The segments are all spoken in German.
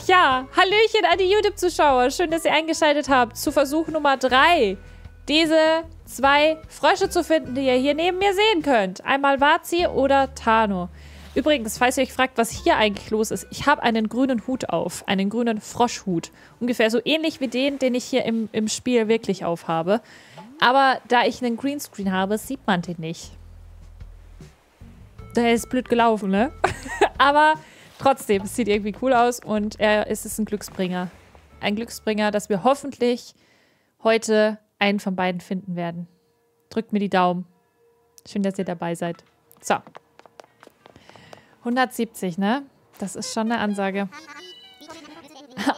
Ach ja, Hallöchen an die YouTube-Zuschauer. Schön, dass ihr eingeschaltet habt zu Versuch Nummer 3. Diese zwei Frösche zu finden, die ihr hier neben mir sehen könnt. Einmal Vazi oder Tano. Übrigens, falls ihr euch fragt, was hier eigentlich los ist, ich habe einen grünen Hut auf. Einen grünen Froschhut. Ungefähr so ähnlich wie den, den ich hier im, im Spiel wirklich aufhabe. Aber da ich einen Greenscreen habe, sieht man den nicht. Der ist blöd gelaufen, ne? Aber trotzdem, es sieht irgendwie cool aus und er ist es ein Glücksbringer. Ein Glücksbringer, dass wir hoffentlich heute einen von beiden finden werden. Drückt mir die Daumen. Schön, dass ihr dabei seid. So. 170, ne? Das ist schon eine Ansage.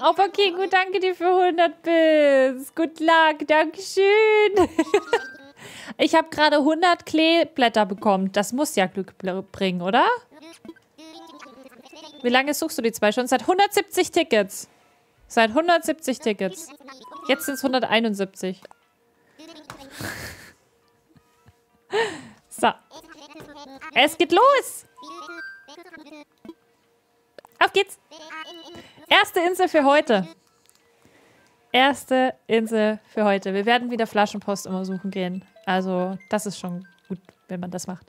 Auf okay, gut, danke dir für 100 Bits. Good luck, Dankeschön. ich habe gerade 100 Kleeblätter bekommen. Das muss ja Glück bringen, oder? Wie lange suchst du die zwei schon? Seit 170 Tickets. Seit 170 Tickets. Jetzt sind es 171. so. Es geht los. Auf geht's. Erste Insel für heute. Erste Insel für heute. Wir werden wieder Flaschenpost immer suchen gehen. Also, das ist schon gut, wenn man das macht.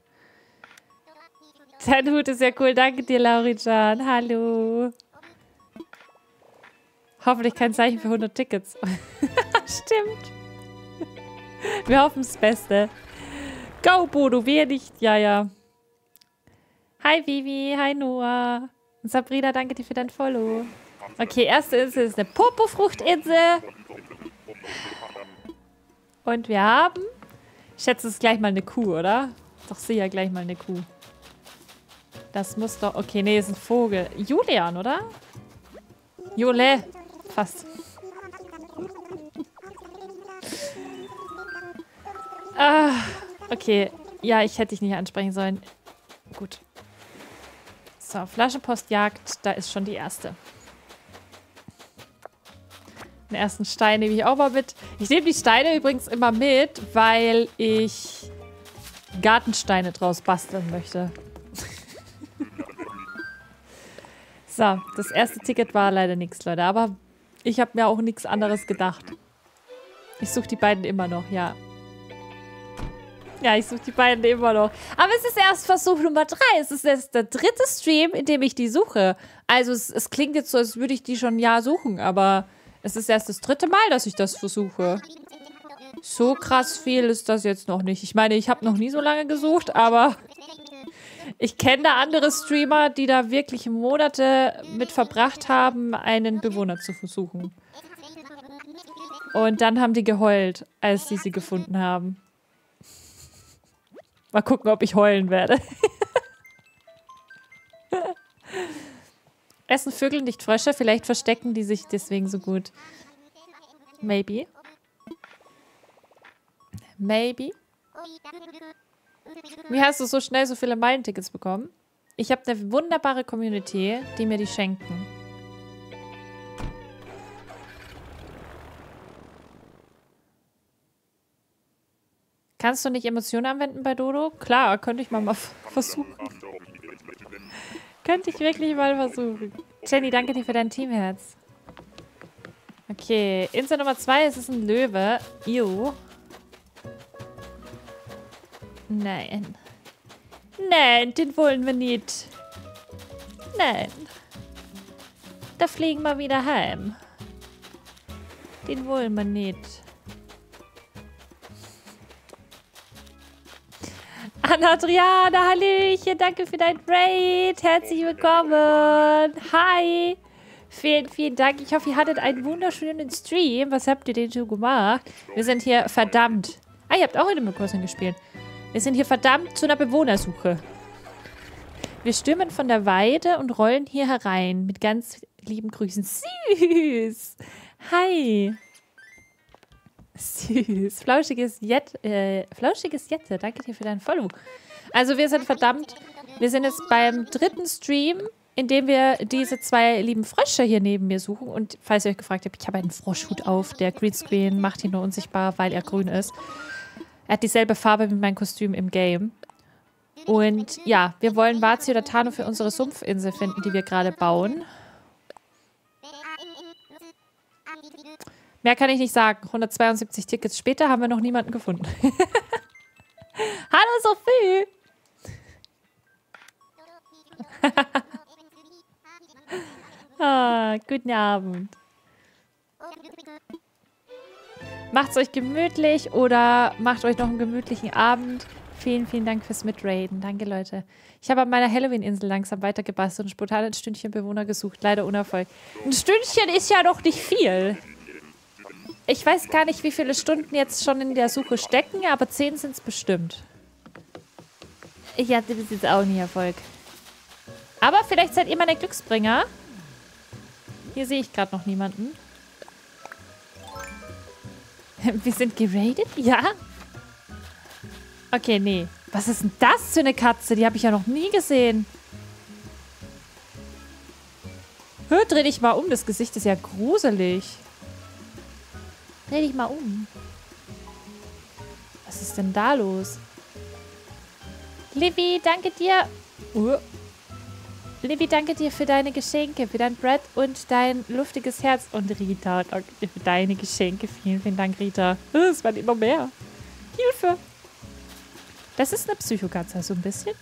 Dein Hut ist ja cool. Danke dir, Laurijan. Hallo. Hoffentlich kein Zeichen für 100 Tickets. Stimmt. Wir hoffen das Beste. Go, Bodo, wir nicht. Ja, ja. Hi, Vivi. Hi, Noah. Und Sabrina, danke dir für dein Follow. Okay, erste Insel ist eine Popofruchtinsel. Und wir haben... Ich schätze, es ist gleich mal eine Kuh, oder? Doch, sehe ja gleich mal eine Kuh. Das muss doch... Okay, nee, ist ein Vogel. Julian, oder? Jule. Fast. ah, okay. Ja, ich hätte dich nicht ansprechen sollen. Gut. So, Flaschenpostjagd, da ist schon die erste. Den ersten Stein nehme ich auch mal mit. Ich nehme die Steine übrigens immer mit, weil ich Gartensteine draus basteln möchte. So, das erste Ticket war leider nichts, Leute. Aber ich habe mir auch nichts anderes gedacht. Ich suche die beiden immer noch, ja. Ja, ich suche die beiden immer noch. Aber es ist erst Versuch Nummer drei. Es ist erst der dritte Stream, in dem ich die suche. Also es, es klingt jetzt so, als würde ich die schon ein Jahr suchen, aber es ist erst das dritte Mal, dass ich das versuche. So krass viel ist das jetzt noch nicht. Ich meine, ich habe noch nie so lange gesucht, aber ich kenne da andere Streamer, die da wirklich Monate mit verbracht haben, einen Bewohner zu versuchen. Und dann haben die geheult, als sie sie gefunden haben. Mal gucken, ob ich heulen werde. Essen Vögel nicht Frösche? Vielleicht verstecken die sich deswegen so gut. Maybe. Maybe. Wie hast du so schnell so viele Meilentickets bekommen? Ich habe eine wunderbare Community, die mir die schenken. Kannst du nicht Emotionen anwenden bei Dodo? Klar, könnte ich mal, mal versuchen. könnte ich wirklich mal versuchen. Jenny, danke dir für dein Teamherz. Okay, Insel Nummer 2, es ist ein Löwe. Ew. Nein. Nein, den wollen wir nicht. Nein. Da fliegen wir wieder heim. Den wollen wir nicht. Anna Adriana, Hallöchen, danke für dein Raid. Herzlich willkommen. Hi. Vielen, vielen Dank. Ich hoffe, ihr hattet einen wunderschönen Stream. Was habt ihr denn so gemacht? Wir sind hier verdammt. Ah, ihr habt auch Animal Crossing gespielt. Wir sind hier verdammt zu einer Bewohnersuche. Wir stürmen von der Weide und rollen hier herein. Mit ganz lieben Grüßen. Süß. Hi. Süß. Flauschiges Jet, äh, Flauschiges Jette. Danke dir für deinen Follow. Also wir sind verdammt, wir sind jetzt beim dritten Stream, in dem wir diese zwei lieben Frösche hier neben mir suchen. Und falls ihr euch gefragt habt, ich habe einen Froschhut auf. Der Greenscreen macht ihn nur unsichtbar, weil er grün ist. Er hat dieselbe Farbe wie mein Kostüm im Game. Und ja, wir wollen Vazi oder Tano für unsere Sumpfinsel finden, die wir gerade bauen. Mehr kann ich nicht sagen. 172 Tickets später haben wir noch niemanden gefunden. Hallo Sophie! ah, guten Abend. Macht's euch gemütlich oder macht euch noch einen gemütlichen Abend. Vielen, vielen Dank fürs Mitraiden. Danke, Leute. Ich habe an meiner Halloween-Insel langsam weitergebastelt und spontan ein Stündchen Bewohner gesucht. Leider Unerfolg. Ein Stündchen ist ja noch nicht viel. Ich weiß gar nicht, wie viele Stunden jetzt schon in der Suche stecken, aber zehn sind es bestimmt. Ich hatte bis jetzt auch nie Erfolg. Aber vielleicht seid ihr meine Glücksbringer. Hier sehe ich gerade noch niemanden. Wir sind geradet? Ja. Okay, nee. Was ist denn das für eine Katze? Die habe ich ja noch nie gesehen. Hör, dreh dich mal um. Das Gesicht ist ja gruselig. Dreh dich mal um. Was ist denn da los? Livy, danke dir. Uh. Livy, danke dir für deine Geschenke, für dein Brett und dein luftiges Herz. Und Rita, danke dir für deine Geschenke. Vielen, vielen Dank, Rita. Es werden immer mehr. Hilfe. Das ist eine Psychokatze, so ein bisschen.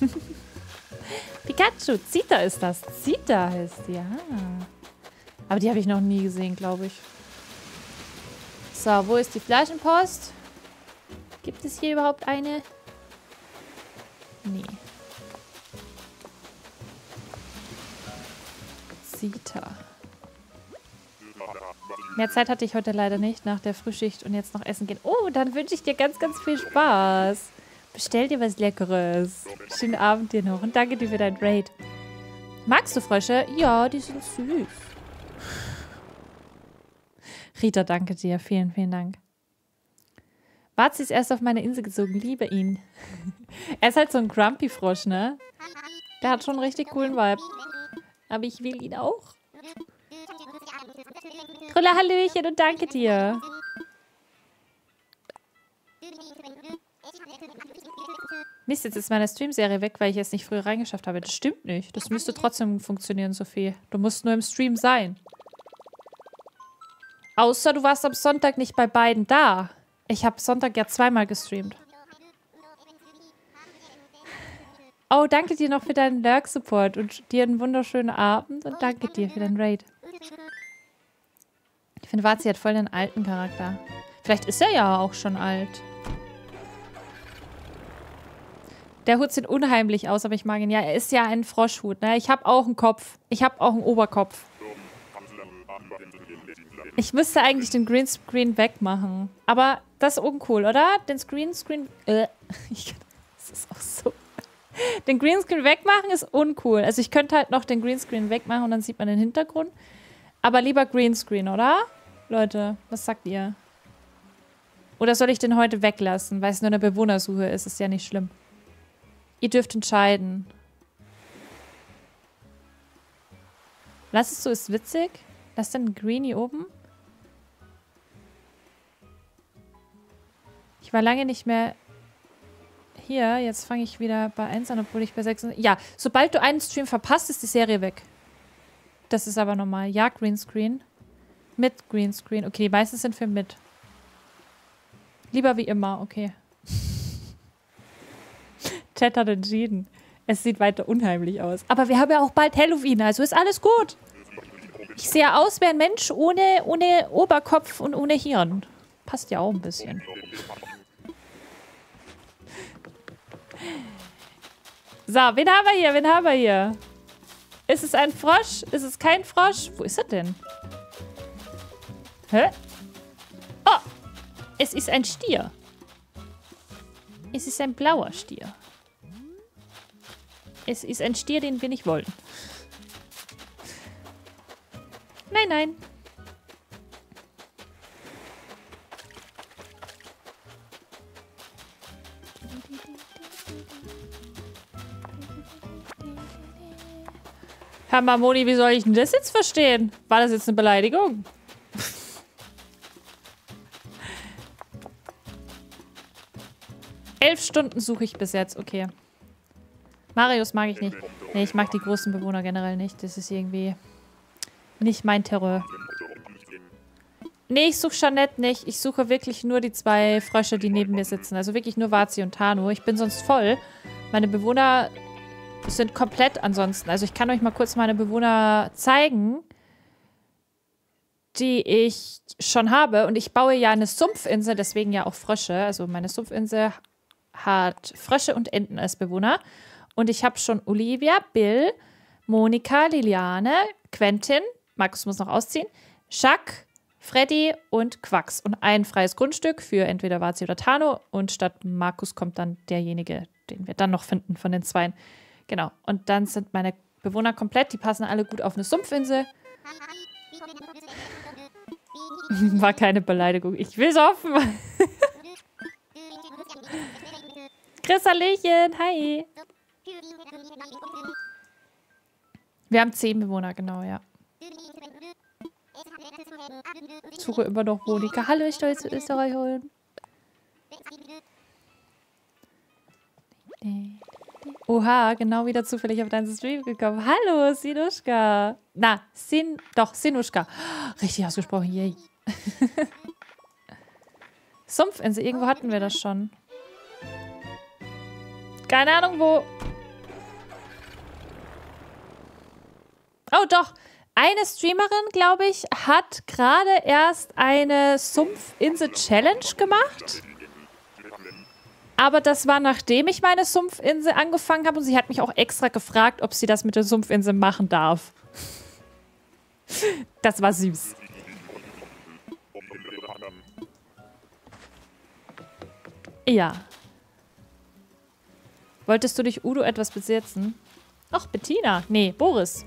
Pikachu, Zita ist das. Zita heißt ja. Aber die habe ich noch nie gesehen, glaube ich. So, wo ist die Flaschenpost? Gibt es hier überhaupt eine? Nee. Zita. Mehr Zeit hatte ich heute leider nicht nach der Frühschicht und jetzt noch essen gehen. Oh, dann wünsche ich dir ganz, ganz viel Spaß. Bestell dir was Leckeres. Schönen Abend dir noch und danke dir für dein Raid. Magst du Frösche? Ja, die sind süß. Rita, danke dir. Vielen, vielen Dank. Bazi ist erst auf meine Insel gezogen. Liebe ihn. er ist halt so ein Grumpy-Frosch, ne? Der hat schon einen richtig coolen Vibe. Aber ich will ihn auch. Trulla, Hallöchen und danke dir. Mist, jetzt ist meine Stream-Serie weg, weil ich es nicht früher reingeschafft habe. Das stimmt nicht. Das müsste trotzdem funktionieren, Sophie. Du musst nur im Stream sein. Außer du warst am Sonntag nicht bei beiden da. Ich habe Sonntag ja zweimal gestreamt. Oh, danke dir noch für deinen Lurk-Support und dir einen wunderschönen Abend und danke dir für deinen Raid. Ich finde, Vazi hat voll den alten Charakter. Vielleicht ist er ja auch schon alt. Der Hut sieht unheimlich aus, aber ich mag ihn. Ja, er ist ja ein Froschhut. Ne? Ich habe auch einen Kopf. Ich habe auch einen Oberkopf. Ich müsste eigentlich den Greenscreen wegmachen. Aber das ist uncool, oder? Den Screenscreen... Äh, das ist auch so... Den Greenscreen wegmachen ist uncool. Also ich könnte halt noch den Greenscreen wegmachen und dann sieht man den Hintergrund. Aber lieber Greenscreen, oder? Leute, was sagt ihr? Oder soll ich den heute weglassen, weil es nur eine Bewohnersuche ist? Ist ja nicht schlimm. Ihr dürft entscheiden. Lass es so, ist witzig. Lass den Greenie oben. Ich war lange nicht mehr hier. Jetzt fange ich wieder bei 1 an, obwohl ich bei 6... Ja, sobald du einen Stream verpasst, ist die Serie weg. Das ist aber normal. Ja, Greenscreen. Mit Greenscreen. Okay, die meisten sind für mit. Lieber wie immer, okay. Chat hat entschieden. Es sieht weiter unheimlich aus. Aber wir haben ja auch bald Halloween, also ist alles gut. Ich sehe aus wie ein Mensch ohne, ohne Oberkopf und ohne Hirn. Passt ja auch ein bisschen. So, wen haben wir hier? Wen haben wir hier? Ist es ein Frosch? Ist es kein Frosch? Wo ist er denn? Hä? Oh! Es ist ein Stier. Es ist ein blauer Stier. Es ist ein Stier, den wir nicht wollen. Nein, nein. Herr Mamoni, wie soll ich denn das jetzt verstehen? War das jetzt eine Beleidigung? Elf Stunden suche ich bis jetzt, okay. Marius mag ich nicht. Nee, ich mag die großen Bewohner generell nicht. Das ist irgendwie nicht mein Terror. Nee, ich suche Jeanette nicht. Ich suche wirklich nur die zwei Frösche, die neben mir sitzen. Also wirklich nur Vazi und Tano. Ich bin sonst voll. Meine Bewohner sind komplett ansonsten. Also ich kann euch mal kurz meine Bewohner zeigen, die ich schon habe. Und ich baue ja eine Sumpfinsel, deswegen ja auch Frösche. Also meine Sumpfinsel hat Frösche und Enten als Bewohner. Und ich habe schon Olivia, Bill, Monika, Liliane, Quentin, Markus muss noch ausziehen, Jacques, Freddy und Quax. Und ein freies Grundstück für entweder Vazi oder Tano. Und statt Markus kommt dann derjenige, den wir dann noch finden von den Zweien. Genau. Und dann sind meine Bewohner komplett. Die passen alle gut auf eine Sumpfinsel. War keine Beleidigung. Ich will es offen. Chris Hallöchen, hi. Wir haben zehn Bewohner, genau, ja. Suche immer noch Monika. Hallo, ich soll zu Österreich holen. Oha, genau wieder zufällig auf deinen Stream gekommen. Hallo, Sinuschka. Na, Sin, doch, Sinuschka. Richtig ausgesprochen, yay. Sumpfinsel, irgendwo hatten wir das schon. Keine Ahnung, wo. Oh, doch. Eine Streamerin, glaube ich, hat gerade erst eine Sumpfinsel-Challenge gemacht. Aber das war nachdem ich meine Sumpfinsel angefangen habe und sie hat mich auch extra gefragt, ob sie das mit der Sumpfinsel machen darf. Das war süß. Ja. Wolltest du dich Udo etwas besitzen? Ach, Bettina. Nee, Boris.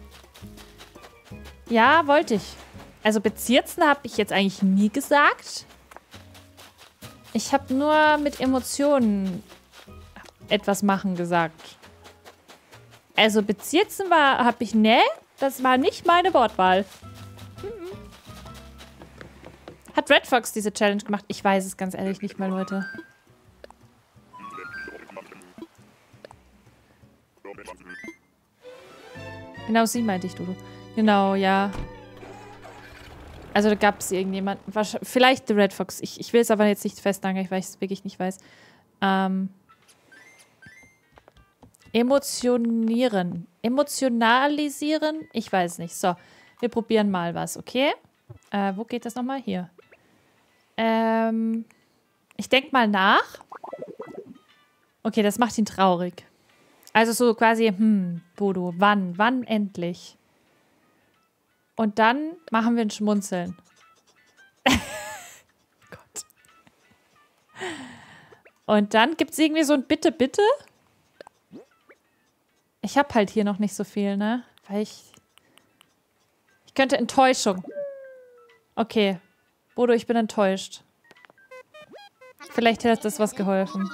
Ja, wollte ich. Also bezirzen habe ich jetzt eigentlich nie gesagt. Ich habe nur mit Emotionen etwas machen gesagt. Also bezirzen war, habe ich, ne? Das war nicht meine Wortwahl. Hat Red Fox diese Challenge gemacht? Ich weiß es ganz ehrlich nicht mal, Leute. Genau sie meinte ich, Dudu. Genau, ja. Also da gab es irgendjemanden. Vielleicht The Red Fox. Ich, ich will es aber jetzt nicht festnageln, weil ich es wirklich nicht weiß. Ähm, emotionieren. Emotionalisieren? Ich weiß nicht. So, wir probieren mal was, okay? Äh, wo geht das nochmal? Hier. Ähm, ich denke mal nach. Okay, das macht ihn traurig. Also so quasi, hm, Bodo, wann? Wann endlich? Und dann machen wir ein Schmunzeln. Gott. Und dann gibt es irgendwie so ein Bitte, bitte. Ich habe halt hier noch nicht so viel, ne? Weil ich... Ich könnte Enttäuschung. Okay. Bodo, ich bin enttäuscht. Vielleicht hätte das was geholfen.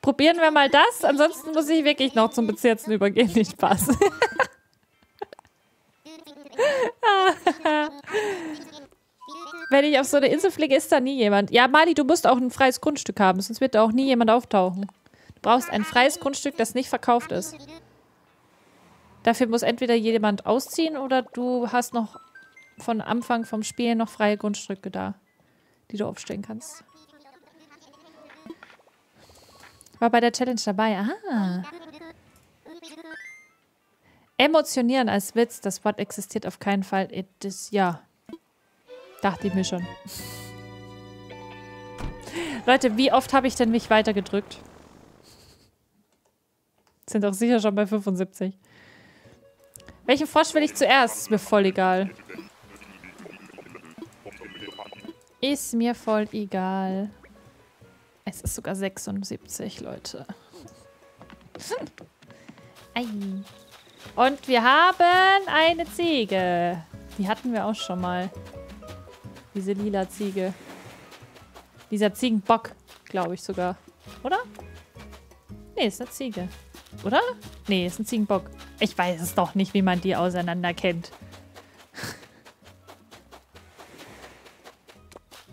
Probieren wir mal das. Ansonsten muss ich wirklich noch zum Bezirzen übergehen. Nicht Spaß. Wenn ich auf so eine Insel fliege, ist da nie jemand. Ja, Mali, du musst auch ein freies Grundstück haben, sonst wird da auch nie jemand auftauchen. Du brauchst ein freies Grundstück, das nicht verkauft ist. Dafür muss entweder jemand ausziehen oder du hast noch von Anfang vom Spiel noch freie Grundstücke da, die du aufstellen kannst. War bei der Challenge dabei. Ah. Emotionieren als Witz. Das Wort existiert auf keinen Fall. Is, ja. Dachte ich mir schon. Leute, wie oft habe ich denn mich weitergedrückt? Sind doch sicher schon bei 75. Welchen Frosch will ich zuerst? Ist mir voll egal. Ist mir voll egal. Es ist sogar 76, Leute. Ei. Und wir haben eine Ziege. Die hatten wir auch schon mal. Diese lila Ziege. Dieser Ziegenbock, glaube ich sogar. Oder? Nee, ist eine Ziege. Oder? Nee, ist ein Ziegenbock. Ich weiß es doch nicht, wie man die auseinander kennt.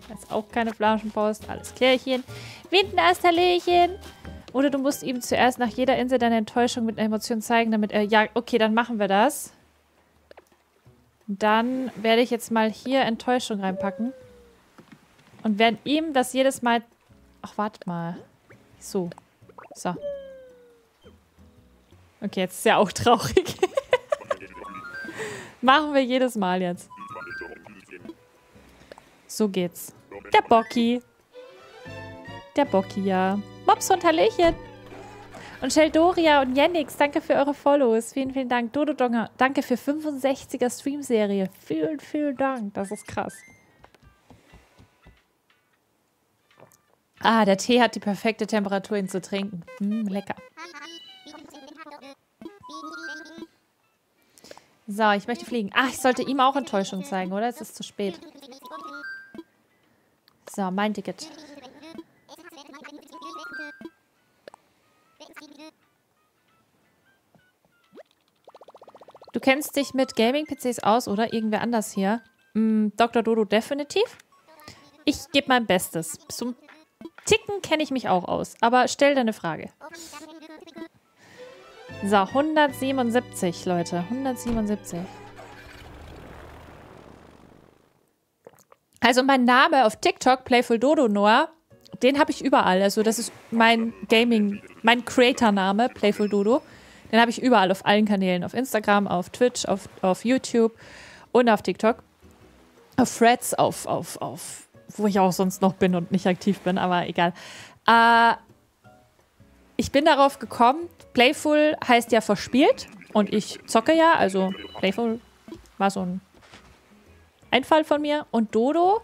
Das ist auch keine Flaschenpost. Alles klärchen. Windenasterlchen. Oder du musst ihm zuerst nach jeder Insel deine Enttäuschung mit einer Emotion zeigen, damit er... Ja, okay, dann machen wir das. Dann werde ich jetzt mal hier Enttäuschung reinpacken. Und werden ihm das jedes Mal... Ach, warte mal. So. So. Okay, jetzt ist ja auch traurig. Machen wir jedes Mal jetzt. So geht's. Der Bocki. Der Bocki, ja. Mops und Hallöchen. Und Sheldoria und Jennix, danke für eure Follows. Vielen, vielen Dank. Dodo Donger, danke für 65er Stream-Serie. Vielen, vielen Dank. Das ist krass. Ah, der Tee hat die perfekte Temperatur, ihn zu trinken. Mm, lecker. So, ich möchte fliegen. Ach, ich sollte ihm auch Enttäuschung zeigen, oder? Es ist zu spät. So, mein Ticket. Du kennst dich mit Gaming-PCs aus, oder? Irgendwer anders hier. Mm, Dr. Dodo definitiv. Ich gebe mein Bestes. Zum Ticken kenne ich mich auch aus. Aber stell deine Frage. So, 177, Leute. 177. Also mein Name auf TikTok, Playful Dodo Noah, den habe ich überall. Also das ist mein Gaming, mein Creator-Name, Playful Dodo. Den habe ich überall auf allen Kanälen. Auf Instagram, auf Twitch, auf, auf YouTube und auf TikTok. Auf Threads, auf, auf, auf, wo ich auch sonst noch bin und nicht aktiv bin, aber egal. Äh, ich bin darauf gekommen, Playful heißt ja verspielt und ich zocke ja, also Playful war so ein Einfall von mir. Und Dodo,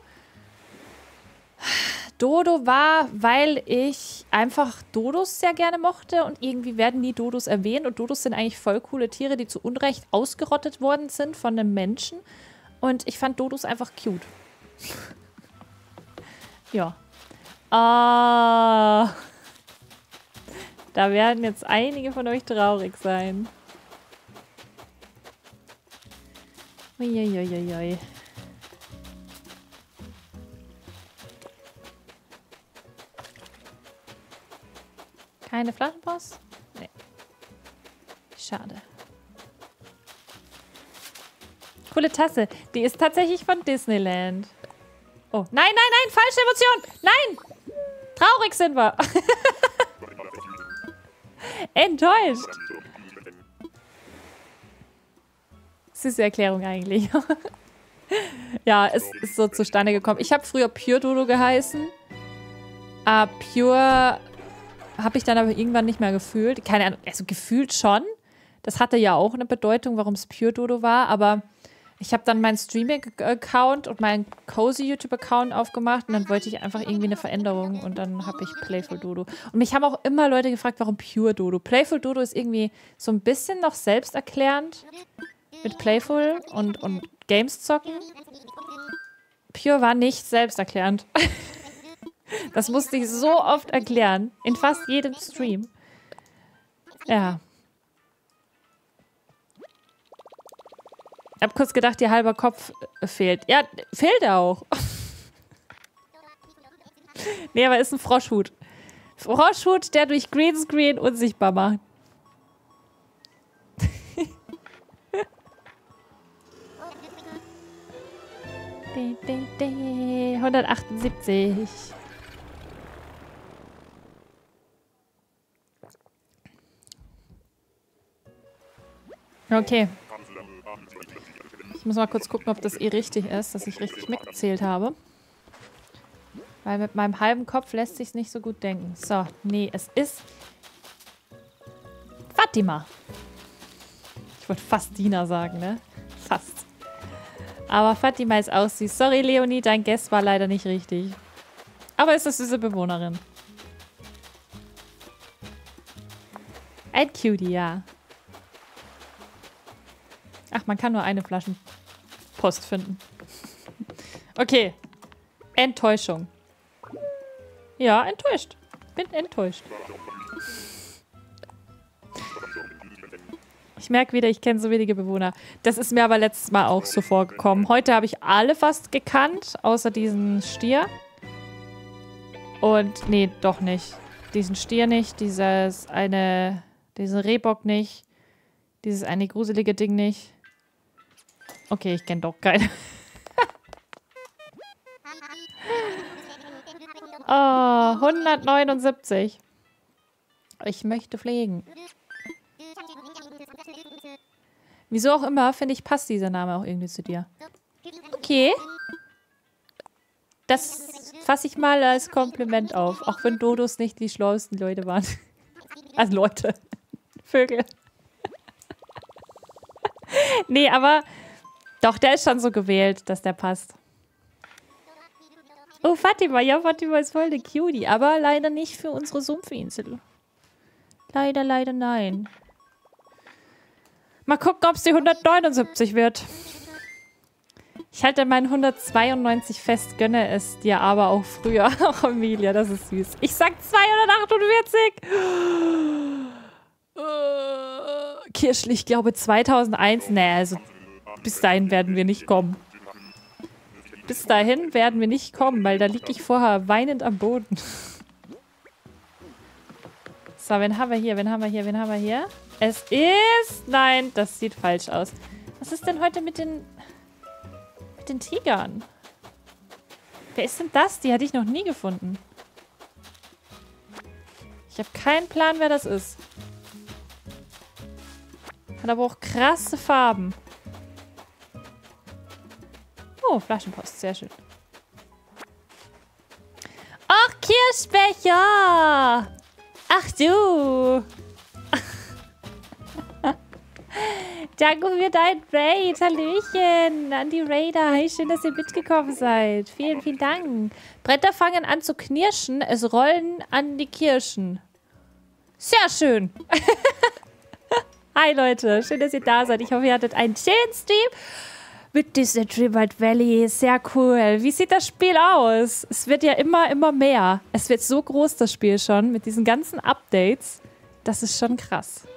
Dodo war, weil ich einfach Dodos sehr gerne mochte und irgendwie werden nie Dodos erwähnt und Dodos sind eigentlich voll coole Tiere, die zu Unrecht ausgerottet worden sind von einem Menschen und ich fand Dodos einfach cute. ja. Ah. Da werden jetzt einige von euch traurig sein. Uiuiuiui. Keine Flaschenpost? Nee. Schade. Coole Tasse. Die ist tatsächlich von Disneyland. Oh, nein, nein, nein, falsche Emotion. Nein! Traurig sind wir. Enttäuscht. Süße Erklärung eigentlich. ja, es ist so zustande gekommen. Ich habe früher Pure Dodo geheißen. Uh, Pure habe ich dann aber irgendwann nicht mehr gefühlt. Keine Ahnung, also gefühlt schon. Das hatte ja auch eine Bedeutung, warum es Pure Dodo war, aber ich habe dann meinen Streaming-Account und meinen Cozy YouTube-Account aufgemacht und dann wollte ich einfach irgendwie eine Veränderung und dann habe ich Playful Dodo. Und mich haben auch immer Leute gefragt, warum Pure Dodo. Playful Dodo ist irgendwie so ein bisschen noch selbsterklärend mit Playful und, und Games zocken. Pure war nicht selbsterklärend. das musste ich so oft erklären. In fast jedem Stream. Ja. habe kurz gedacht, ihr halber Kopf äh, fehlt. Ja, fehlt er auch. nee, aber ist ein Froschhut. Froschhut, der durch Greenscreen unsichtbar macht. de, de, de. 178. Okay. Ich muss mal kurz gucken, ob das eh richtig ist, dass ich richtig mitgezählt habe. Weil mit meinem halben Kopf lässt sich nicht so gut denken. So, nee, es ist Fatima. Ich wollte fast Dina sagen, ne? Fast. Aber Fatima ist süß. Sorry, Leonie, dein Guest war leider nicht richtig. Aber ist eine süße Bewohnerin. Ein Cutie, ja. Ach, man kann nur eine Flaschenpost finden. Okay. Enttäuschung. Ja, enttäuscht. Bin enttäuscht. Ich merke wieder, ich kenne so wenige Bewohner. Das ist mir aber letztes Mal auch so vorgekommen. Heute habe ich alle fast gekannt, außer diesen Stier. Und nee, doch nicht. diesen Stier nicht, dieses eine, diesen Rehbock nicht, dieses eine gruselige Ding nicht. Okay, ich kenne doch keine. oh, 179. Ich möchte pflegen. Wieso auch immer, finde ich, passt dieser Name auch irgendwie zu dir. Okay. Das fasse ich mal als Kompliment auf. Auch wenn Dodos nicht die schlauesten Leute waren. Also Leute. Vögel. nee, aber doch, der ist schon so gewählt, dass der passt. Oh, Fatima. Ja, Fatima ist voll eine Cutie. Aber leider nicht für unsere Sumpfinsel. Leider, leider nein. Mal gucken, ob es die 179 wird. Ich halte meinen 192 fest, gönne es dir aber auch früher. Ach, Emilia, das ist süß. Ich sag 248. Kirschli, ich glaube 2001. Nee, also bis dahin werden wir nicht kommen. Bis dahin werden wir nicht kommen, weil da liege ich vorher weinend am Boden. So, wen haben wir hier? Wen haben wir hier? Wen haben wir hier? Es ist... Nein, das sieht falsch aus. Was ist denn heute mit den... mit den Tigern? Wer ist denn das? Die hatte ich noch nie gefunden. Ich habe keinen Plan, wer das ist. Hat aber auch krasse Farben. Oh, Flaschenpost. Sehr schön. Ach, Kirschbecher! Ach du! Danke für dein Raid. Hallöchen an die Raider. Hey, schön, dass ihr mitgekommen seid. Vielen, vielen Dank. Bretter fangen an zu knirschen. Es rollen an die Kirschen. Sehr schön. Hi, Leute. Schön, dass ihr da seid. Ich hoffe, ihr hattet einen schönen Stream mit dieser Tribalt Valley. Sehr cool. Wie sieht das Spiel aus? Es wird ja immer, immer mehr. Es wird so groß, das Spiel schon, mit diesen ganzen Updates. Das ist schon krass.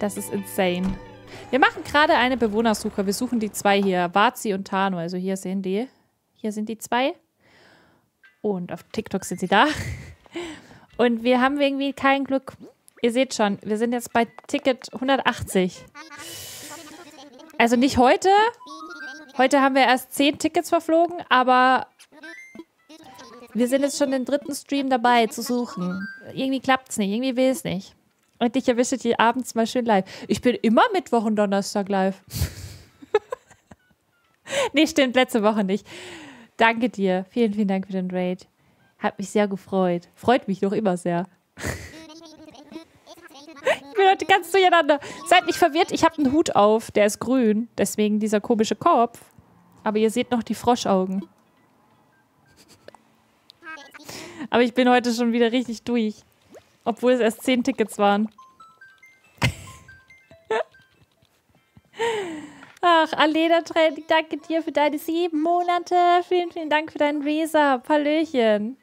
Das ist insane. Wir machen gerade eine Bewohnersuche. Wir suchen die zwei hier. Vazi und Tano. Also hier sehen die. Hier sind die zwei. Und auf TikTok sind sie da. Und wir haben irgendwie kein Glück. Ihr seht schon, wir sind jetzt bei Ticket 180. Also nicht heute. Heute haben wir erst zehn Tickets verflogen, aber wir sind jetzt schon den dritten Stream dabei zu suchen. Irgendwie klappt es nicht, irgendwie will es nicht. Und ich erwische die abends mal schön live. Ich bin immer Mittwoch und Donnerstag live. nee, stimmt, letzte Woche nicht. Danke dir. Vielen, vielen Dank für den Raid. Hat mich sehr gefreut. Freut mich doch immer sehr. Ich bin heute ganz durcheinander. Seid nicht verwirrt, ich habe einen Hut auf. Der ist grün. Deswegen dieser komische Kopf. Aber ihr seht noch die Froschaugen. Aber ich bin heute schon wieder richtig durch. Obwohl es erst zehn Tickets waren. Ach, Alena Training, danke dir für deine sieben Monate. Vielen, vielen Dank für deinen Weser. Pallöchen.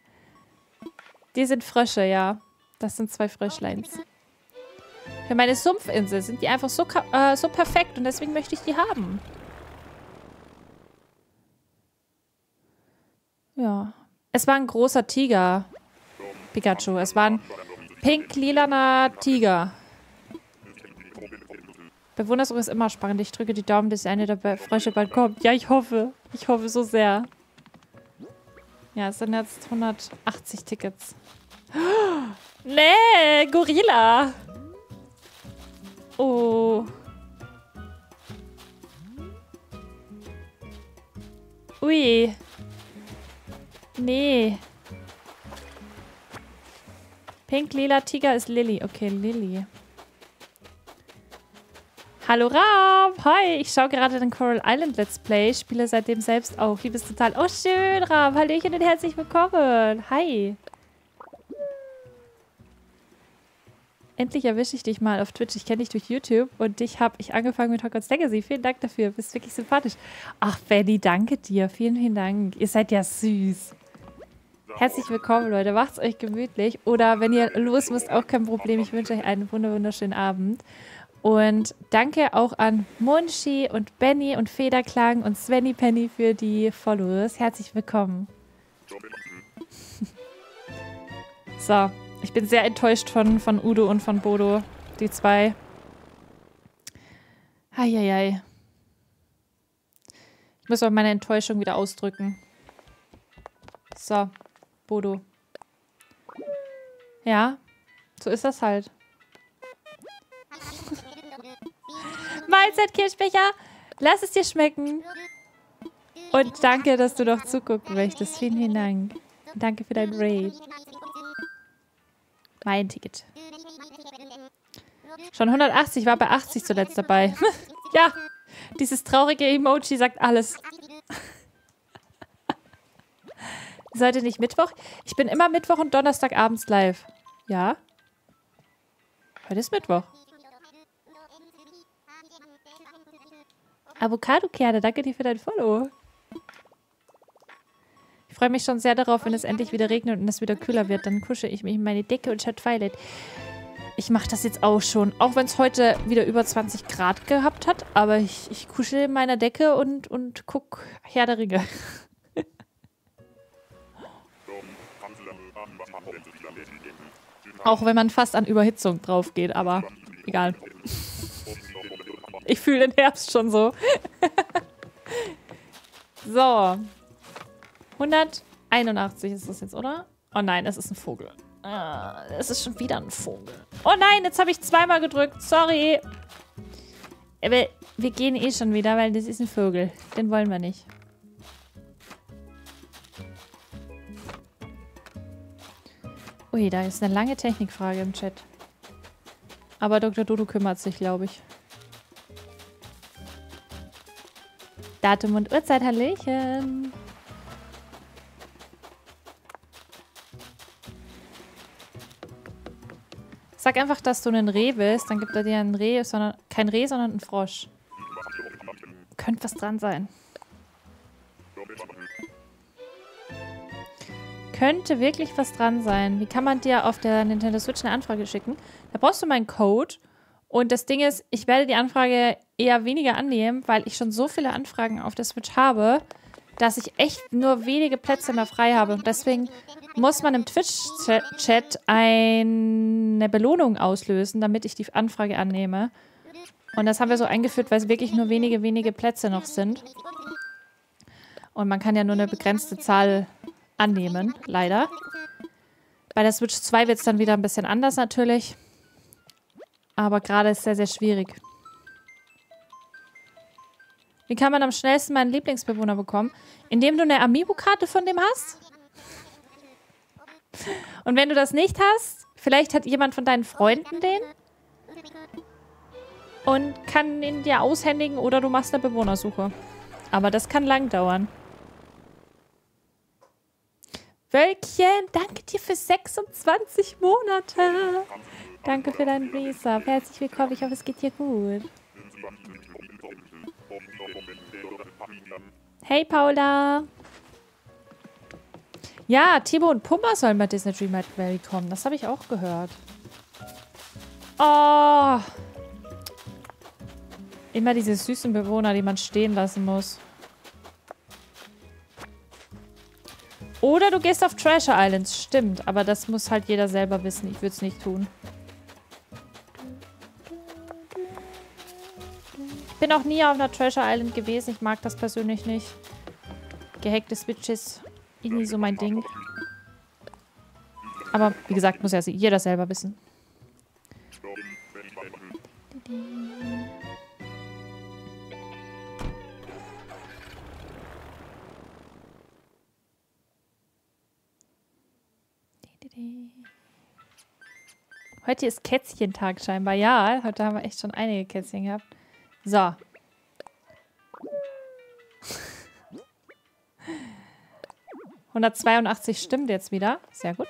Die sind Frösche, ja. Das sind zwei Fröschleins. Für meine Sumpfinsel sind die einfach so, äh, so perfekt und deswegen möchte ich die haben. Ja. Es war ein großer Tiger. Pikachu. Es war ein pink-lilaner Tiger. Bewunderung ist immer spannend. Ich drücke die Daumen, dass eine der Frösche bald kommt. Ja, ich hoffe. Ich hoffe so sehr. Ja, es sind jetzt 180 Tickets. Nee, Gorilla. Oh. Ui. Nee. Pink, lila, Tiger ist Lilly. Okay, Lilly. Hallo Ram! Hi! Ich schaue gerade den Coral Island Let's Play, spiele seitdem selbst auch. Liebes total. Oh, schön, Ram! Hallöchen und herzlich willkommen! Hi! Endlich erwische ich dich mal auf Twitch. Ich kenne dich durch YouTube und dich habe ich angefangen mit Hogwarts Legacy. Vielen Dank dafür. Bist wirklich sympathisch. Ach, Benny, danke dir. Vielen, vielen Dank. Ihr seid ja süß. Herzlich willkommen, Leute. Macht's euch gemütlich. Oder wenn ihr los müsst, auch kein Problem. Ich wünsche euch einen wunderschönen Abend. Und danke auch an Munchi und Benny und Federklang und Svenny Penny für die Followers. Herzlich willkommen. So, ich bin sehr enttäuscht von, von Udo und von Bodo. Die zwei. Eieiei. Ich muss aber meine Enttäuschung wieder ausdrücken. So, Bodo. Ja, so ist das halt. Mahlzeit, Kirschbecher. Lass es dir schmecken. Und danke, dass du noch zugucken möchtest. Vielen, vielen Dank. Danke für dein Raid. Mein Ticket. Schon 180, war bei 80 zuletzt dabei. ja, dieses traurige Emoji sagt alles. Seid ihr nicht Mittwoch? Ich bin immer Mittwoch und Donnerstag abends live. Ja? Heute ist Mittwoch. Avocado-Kerne, danke dir für dein Follow. Freue mich schon sehr darauf, wenn es endlich wieder regnet und es wieder kühler wird. Dann kusche ich mich in meine Decke und schaue Twilight. Ich mache das jetzt auch schon. Auch wenn es heute wieder über 20 Grad gehabt hat. Aber ich, ich kuschel in meiner Decke und, und guck Herr der Ringe. auch wenn man fast an Überhitzung drauf geht. Aber egal. Ich fühle den Herbst schon so. so. 181 ist das jetzt, oder? Oh nein, es ist ein Vogel. Ah, es ist schon wieder ein Vogel. Oh nein, jetzt habe ich zweimal gedrückt. Sorry. Aber wir gehen eh schon wieder, weil das ist ein Vogel. Den wollen wir nicht. Ui, da ist eine lange Technikfrage im Chat. Aber Dr. Dodo kümmert sich, glaube ich. Datum und Uhrzeit, Hallöchen. Sag einfach, dass du ein Reh willst, dann gibt er dir ein Reh, sondern kein Reh, sondern ein Frosch. Könnte was dran sein. Könnte wirklich was dran sein. Wie kann man dir auf der Nintendo Switch eine Anfrage schicken? Da brauchst du meinen Code. Und das Ding ist, ich werde die Anfrage eher weniger annehmen, weil ich schon so viele Anfragen auf der Switch habe, dass ich echt nur wenige Plätze mehr frei habe. Und deswegen muss man im Twitch-Chat eine Belohnung auslösen, damit ich die Anfrage annehme. Und das haben wir so eingeführt, weil es wirklich nur wenige, wenige Plätze noch sind. Und man kann ja nur eine begrenzte Zahl annehmen, leider. Bei der Switch 2 wird es dann wieder ein bisschen anders natürlich. Aber gerade ist sehr, sehr schwierig. Wie kann man am schnellsten meinen Lieblingsbewohner bekommen? Indem du eine Amiibo-Karte von dem hast? Und wenn du das nicht hast, vielleicht hat jemand von deinen Freunden den und kann ihn dir aushändigen oder du machst eine Bewohnersuche. Aber das kann lang dauern. Wölkchen, danke dir für 26 Monate. Danke für deinen Resub. Herzlich willkommen. Ich hoffe, es geht dir gut. Hey, Paula. Ja, Timo und Pumba sollen bei Disney Dreamlight Valley kommen. Das habe ich auch gehört. Oh. Immer diese süßen Bewohner, die man stehen lassen muss. Oder du gehst auf Treasure Islands. Stimmt, aber das muss halt jeder selber wissen. Ich würde es nicht tun. Bin auch nie auf einer Treasure Island gewesen. Ich mag das persönlich nicht. Gehackte Switches. Irgendwie so mein Ding. Aber wie gesagt, muss ja jeder selber wissen. Heute ist Kätzchentag scheinbar. Ja, heute haben wir echt schon einige Kätzchen gehabt. So. ...182 stimmt jetzt wieder. Sehr gut.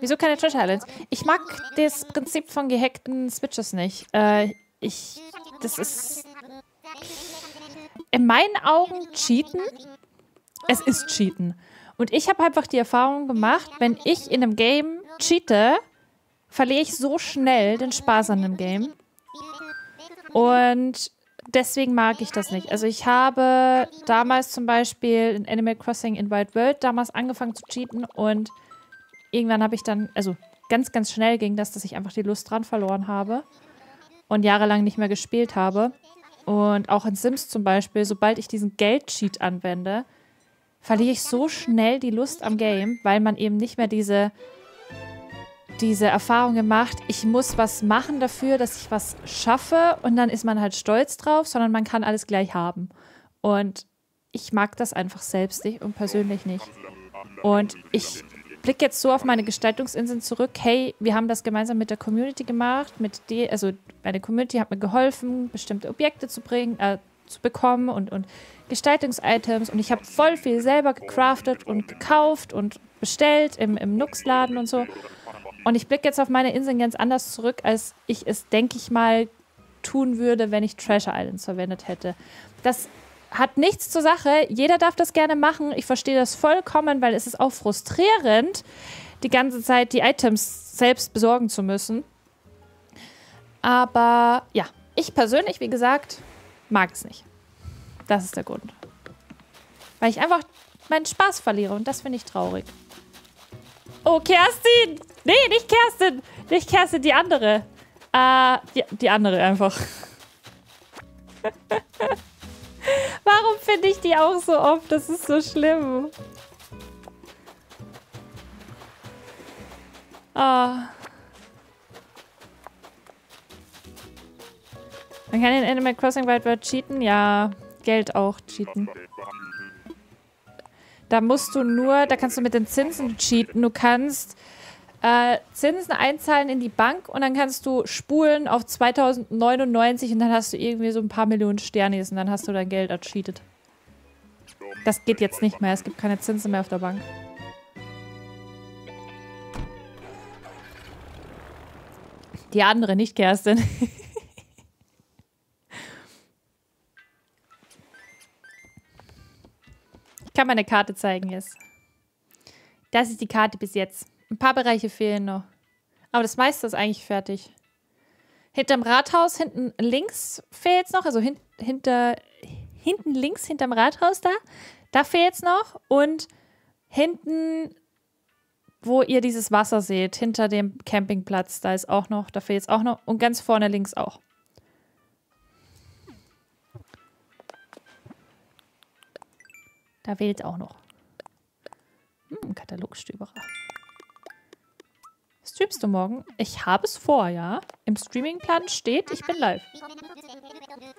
Wieso keine Treasure Islands? Ich mag das Prinzip von gehackten Switches nicht. Äh, ich... Das ist... In meinen Augen Cheaten. Es ist Cheaten. Und ich habe einfach die Erfahrung gemacht, wenn ich in einem Game cheate, verliere ich so schnell den Spaß an dem Game. Und deswegen mag ich das nicht. Also ich habe damals zum Beispiel in Animal Crossing in Wild World damals angefangen zu cheaten und irgendwann habe ich dann, also ganz, ganz schnell ging das, dass ich einfach die Lust dran verloren habe und jahrelang nicht mehr gespielt habe. Und auch in Sims zum Beispiel, sobald ich diesen Geldcheat anwende, verliere ich so schnell die Lust am Game, weil man eben nicht mehr diese, diese Erfahrung gemacht, ich muss was machen dafür, dass ich was schaffe und dann ist man halt stolz drauf, sondern man kann alles gleich haben. Und ich mag das einfach selbst nicht und persönlich nicht. Und ich blicke jetzt so auf meine Gestaltungsinseln zurück. Hey, wir haben das gemeinsam mit der Community gemacht. Mit die, also meine Community hat mir geholfen, bestimmte Objekte zu bringen, äh, zu bekommen und, und Gestaltungsitems. Und ich habe voll viel selber gecraftet und gekauft und bestellt im, im Nux-Laden und so. Und ich blicke jetzt auf meine Inseln ganz anders zurück, als ich es, denke ich mal, tun würde, wenn ich Treasure Islands verwendet hätte. Das hat nichts zur Sache. Jeder darf das gerne machen. Ich verstehe das vollkommen, weil es ist auch frustrierend, die ganze Zeit die Items selbst besorgen zu müssen. Aber ja, ich persönlich, wie gesagt, mag es nicht. Das ist der Grund. Weil ich einfach meinen Spaß verliere und das finde ich traurig. Oh, Kerstin! Nee, nicht Kerstin! Nicht Kerstin, die andere. Äh, die, die andere einfach. Warum finde ich die auch so oft? Das ist so schlimm. Ah. Man kann in Animal Crossing Wild World cheaten? Ja, Geld auch cheaten. Da musst du nur, da kannst du mit den Zinsen cheaten. Du kannst äh, Zinsen einzahlen in die Bank und dann kannst du spulen auf 2099 und dann hast du irgendwie so ein paar Millionen Sternis und dann hast du dein Geld ercheatet. Das geht jetzt nicht mehr. Es gibt keine Zinsen mehr auf der Bank. Die andere, nicht Kerstin. ich kann meine Karte zeigen jetzt. Das ist die Karte bis jetzt. Ein paar Bereiche fehlen noch. Aber das meiste ist eigentlich fertig. Hinterm Rathaus, hinten links fehlt es noch. Also hin, hinter, hinten links, hinterm Rathaus da. Da fehlt es noch. Und hinten, wo ihr dieses Wasser seht, hinter dem Campingplatz, da ist auch noch, da fehlt es auch noch. Und ganz vorne links auch. Da fehlt auch noch. Hm, Katalogstöberer. Streamst du morgen? Ich habe es vor, ja. Im Streamingplan steht, ich bin live.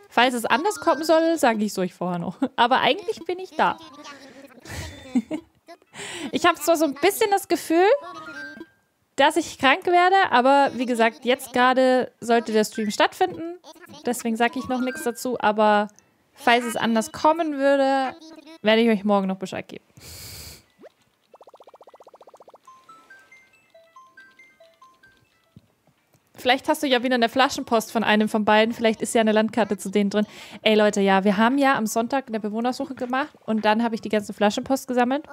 Falls es anders kommen soll, sage ich es euch vorher noch. Aber eigentlich bin ich da. ich habe zwar so ein bisschen das Gefühl, dass ich krank werde, aber wie gesagt, jetzt gerade sollte der Stream stattfinden. Deswegen sage ich noch nichts dazu. Aber falls es anders kommen würde, werde ich euch morgen noch Bescheid geben. Vielleicht hast du ja wieder eine Flaschenpost von einem von beiden. Vielleicht ist ja eine Landkarte zu denen drin. Ey Leute, ja, wir haben ja am Sonntag eine Bewohnersuche gemacht und dann habe ich die ganze Flaschenpost gesammelt.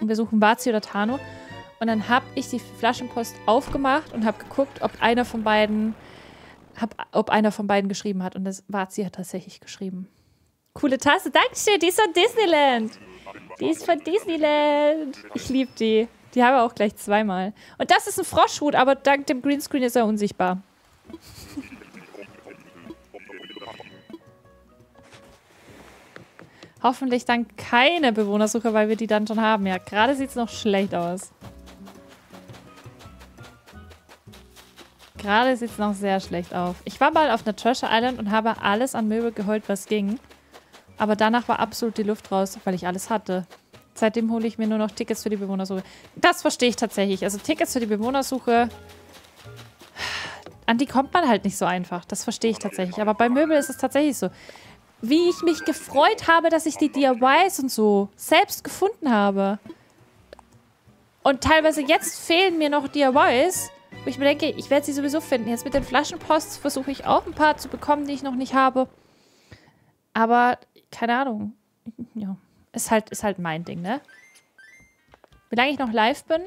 Und wir suchen Vazi oder Tano. Und dann habe ich die Flaschenpost aufgemacht und habe geguckt, ob einer von beiden, ob einer von beiden geschrieben hat. Und das Vazi hat tatsächlich geschrieben. Coole Tasse. Dankeschön, die ist von Disneyland. Die ist von Disneyland. Ich liebe die. Die haben wir auch gleich zweimal. Und das ist ein Froschhut, aber dank dem Greenscreen ist er unsichtbar. Hoffentlich dann keine Bewohnersuche, weil wir die dann schon haben. Ja, gerade sieht es noch schlecht aus. Gerade sieht es noch sehr schlecht aus. Ich war mal auf einer Treasure Island und habe alles an Möbel geholt, was ging. Aber danach war absolut die Luft raus, weil ich alles hatte. Seitdem hole ich mir nur noch Tickets für die Bewohnersuche. Das verstehe ich tatsächlich. Also Tickets für die Bewohnersuche, an die kommt man halt nicht so einfach. Das verstehe ich tatsächlich. Aber bei Möbel ist es tatsächlich so. Wie ich mich gefreut habe, dass ich die DIYs und so selbst gefunden habe. Und teilweise jetzt fehlen mir noch DIYs, wo ich mir denke, ich werde sie sowieso finden. Jetzt mit den Flaschenposts versuche ich auch ein paar zu bekommen, die ich noch nicht habe. Aber keine Ahnung. Ja. Ist halt, ist halt mein Ding, ne? Wie lange ich noch live bin?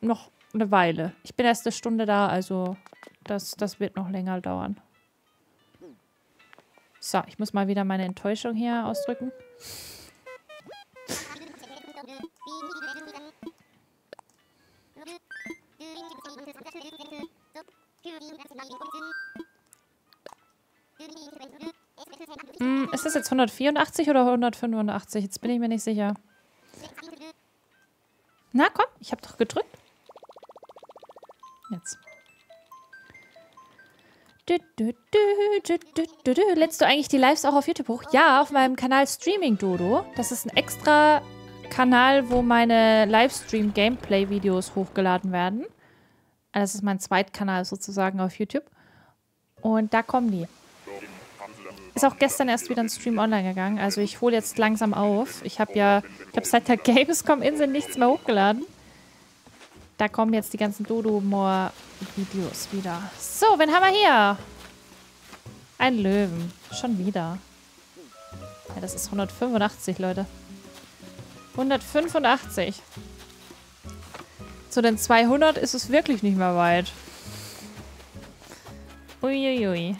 Noch eine Weile. Ich bin erst eine Stunde da, also das, das wird noch länger dauern. So, ich muss mal wieder meine Enttäuschung hier ausdrücken. Hm, ist das jetzt 184 oder 185? Jetzt bin ich mir nicht sicher. Na komm, ich habe doch gedrückt. Jetzt. Lädst du eigentlich die Lives auch auf YouTube hoch? Ja, auf meinem Kanal Streaming Dodo. Das ist ein extra Kanal, wo meine Livestream-Gameplay-Videos hochgeladen werden. Das ist mein Zweitkanal sozusagen auf YouTube. Und da kommen die. Ist auch gestern erst wieder ein Stream online gegangen. Also ich hole jetzt langsam auf. Ich habe ja, ich habe seit der Gamescom-Insel nichts mehr hochgeladen. Da kommen jetzt die ganzen Dodo-More-Videos wieder. So, wen haben wir hier? Ein Löwen. Schon wieder. Ja, das ist 185, Leute. 185. Zu den 200 ist es wirklich nicht mehr weit. Uiuiui. Ui, ui.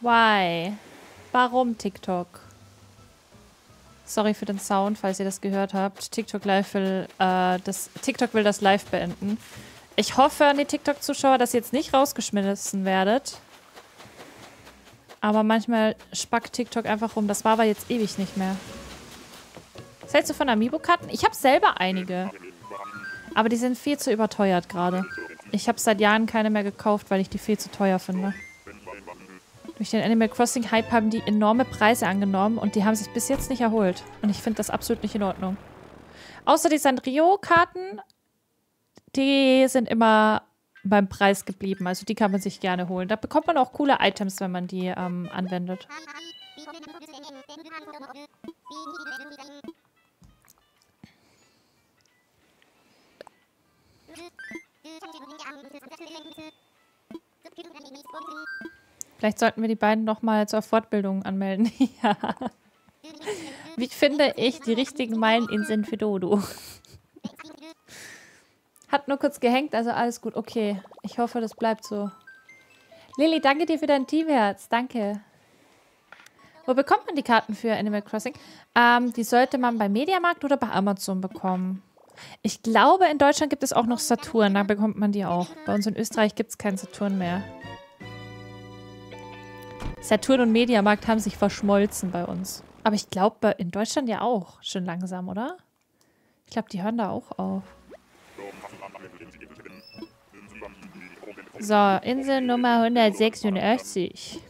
Why? Warum TikTok? Sorry für den Sound, falls ihr das gehört habt. TikTok Live will, äh, das, TikTok will das Live beenden. Ich hoffe an die TikTok-Zuschauer, dass ihr jetzt nicht rausgeschmissen werdet. Aber manchmal spackt TikTok einfach rum. Das war aber jetzt ewig nicht mehr. Was hältst du von Amiibo-Karten? Ich habe selber einige. Aber die sind viel zu überteuert gerade. Ich habe seit Jahren keine mehr gekauft, weil ich die viel zu teuer finde. Durch den Animal Crossing Hype haben die enorme Preise angenommen und die haben sich bis jetzt nicht erholt. Und ich finde das absolut nicht in Ordnung. Außer die Sanrio-Karten, die sind immer beim Preis geblieben. Also die kann man sich gerne holen. Da bekommt man auch coole Items, wenn man die ähm, anwendet. Vielleicht sollten wir die beiden noch mal zur Fortbildung anmelden. ja. Wie finde ich die richtigen Meileninseln für Dodo? Hat nur kurz gehängt, also alles gut. Okay, ich hoffe, das bleibt so. Lilly, danke dir für dein Teamherz. Danke. Wo bekommt man die Karten für Animal Crossing? Ähm, die sollte man bei Mediamarkt oder bei Amazon bekommen. Ich glaube, in Deutschland gibt es auch noch Saturn. Da bekommt man die auch. Bei uns in Österreich gibt es keinen Saturn mehr. Saturn und Mediamarkt haben sich verschmolzen bei uns. Aber ich glaube, in Deutschland ja auch. Schon langsam, oder? Ich glaube, die hören da auch auf. So, Insel Nummer 186.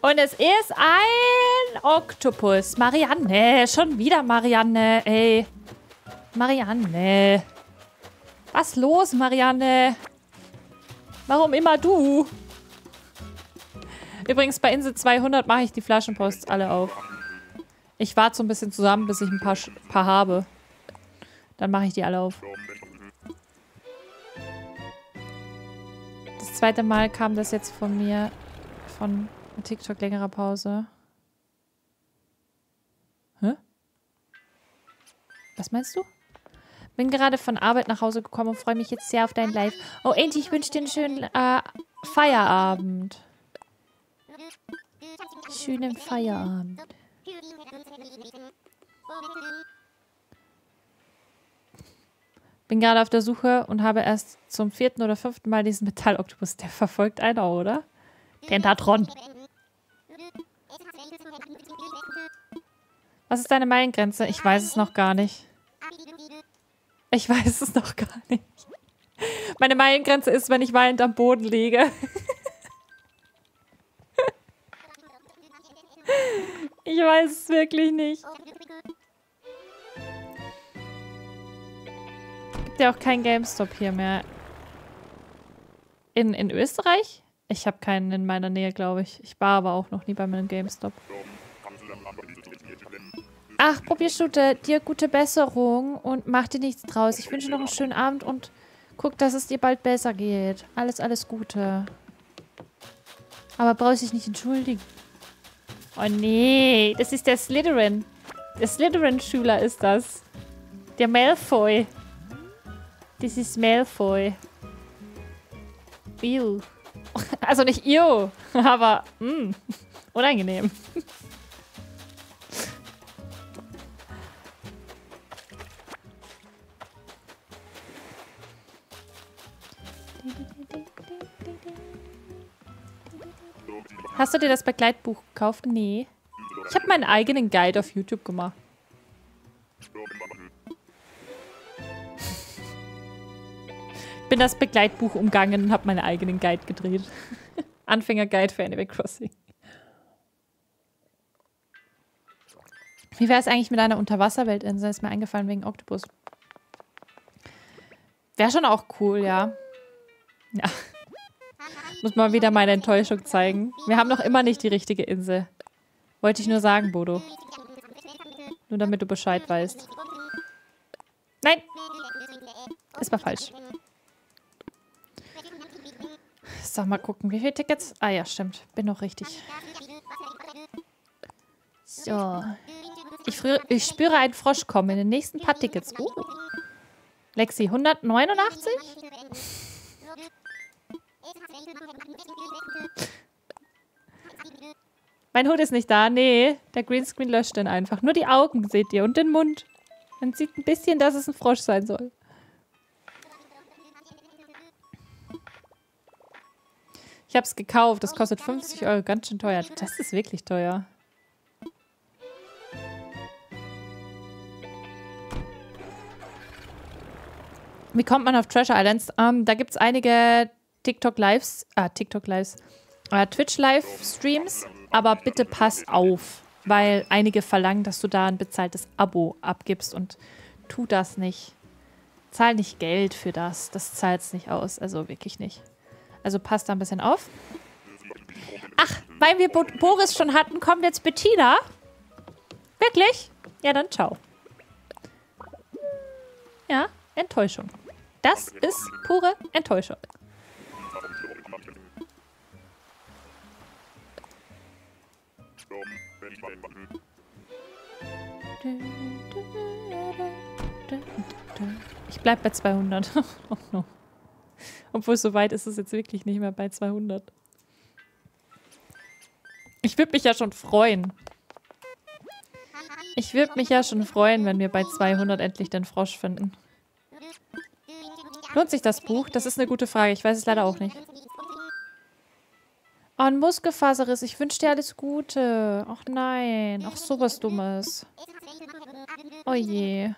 Und es ist ein Oktopus. Marianne, schon wieder Marianne, ey. Marianne. Was los, Marianne? Warum immer du? Übrigens, bei Insel 200 mache ich die Flaschenposts alle auf. Ich warte so ein bisschen zusammen, bis ich ein paar, paar habe. Dann mache ich die alle auf. Das zweite Mal kam das jetzt von mir, von TikTok längerer Pause. Hä? Was meinst du? Bin gerade von Arbeit nach Hause gekommen und freue mich jetzt sehr auf dein Live. Oh, Andy, ich wünsche dir einen schönen äh, Feierabend. Schönen Feierabend. Bin gerade auf der Suche und habe erst zum vierten oder fünften Mal diesen Metalloktopus. Der verfolgt einen auch, oder? Tentatron. Was ist deine Meilengrenze? Ich weiß es noch gar nicht. Ich weiß es noch gar nicht. Meine Meilengrenze ist, wenn ich weinend am Boden liege. ich weiß es wirklich nicht. Gibt ja auch kein GameStop hier mehr. In, in Österreich? Ich habe keinen in meiner Nähe, glaube ich. Ich war aber auch noch nie bei meinem GameStop. Ach, Probierstute, dir gute Besserung und mach dir nichts draus. Ich wünsche noch einen schönen Abend und guck, dass es dir bald besser geht. Alles, alles Gute. Aber brauchst dich nicht entschuldigen. Oh nee, das ist der Slytherin. Der Slytherin-Schüler ist das. Der Malfoy. Das ist Malfoy. Ew. Also nicht ew, aber. Mm. Unangenehm. Hast du dir das Begleitbuch gekauft? Nee. Ich habe meinen eigenen Guide auf YouTube gemacht. Ich bin das Begleitbuch umgangen und habe meinen eigenen Guide gedreht. Anfänger-Guide für Animal Crossing. Wie wäre es eigentlich mit einer Unterwasserweltinsel? Ist mir eingefallen wegen Oktopus. Wäre schon auch cool, ja. Ja. Muss mal wieder meine Enttäuschung zeigen. Wir haben noch immer nicht die richtige Insel. Wollte ich nur sagen, Bodo. Nur damit du Bescheid weißt. Nein! Es war falsch. So, mal gucken. Wie viele Tickets? Ah ja, stimmt. Bin noch richtig. So. Ich, ich spüre einen Frosch kommen in den nächsten paar Tickets. Uh. Lexi, 189? Mein Hut ist nicht da. Nee, der Greenscreen löscht den einfach. Nur die Augen seht ihr und den Mund. Man sieht ein bisschen, dass es ein Frosch sein soll. Ich habe es gekauft. Das kostet 50 Euro. Ganz schön teuer. Das ist wirklich teuer. Wie kommt man auf Treasure Islands? Ähm, da gibt es einige TikTok-Lives, ah, TikTok-Lives, äh, Twitch-Livestreams, aber bitte pass auf, weil einige verlangen, dass du da ein bezahltes Abo abgibst und tu das nicht. Zahl nicht Geld für das, das zahlt es nicht aus, also wirklich nicht. Also passt da ein bisschen auf. Ach, weil wir Bo Boris schon hatten, kommt jetzt Bettina. Wirklich? Ja, dann ciao. Ja, Enttäuschung. Das ist pure Enttäuschung. Ich bleib bei 200. oh no. Obwohl, so weit ist es jetzt wirklich nicht mehr bei 200. Ich würde mich ja schon freuen. Ich würde mich ja schon freuen, wenn wir bei 200 endlich den Frosch finden. Lohnt sich das Buch? Das ist eine gute Frage. Ich weiß es leider auch nicht. Oh, ein Muskelfaserriss. Ich wünsche dir alles Gute. Ach nein. Ach, sowas Dummes. Oh je.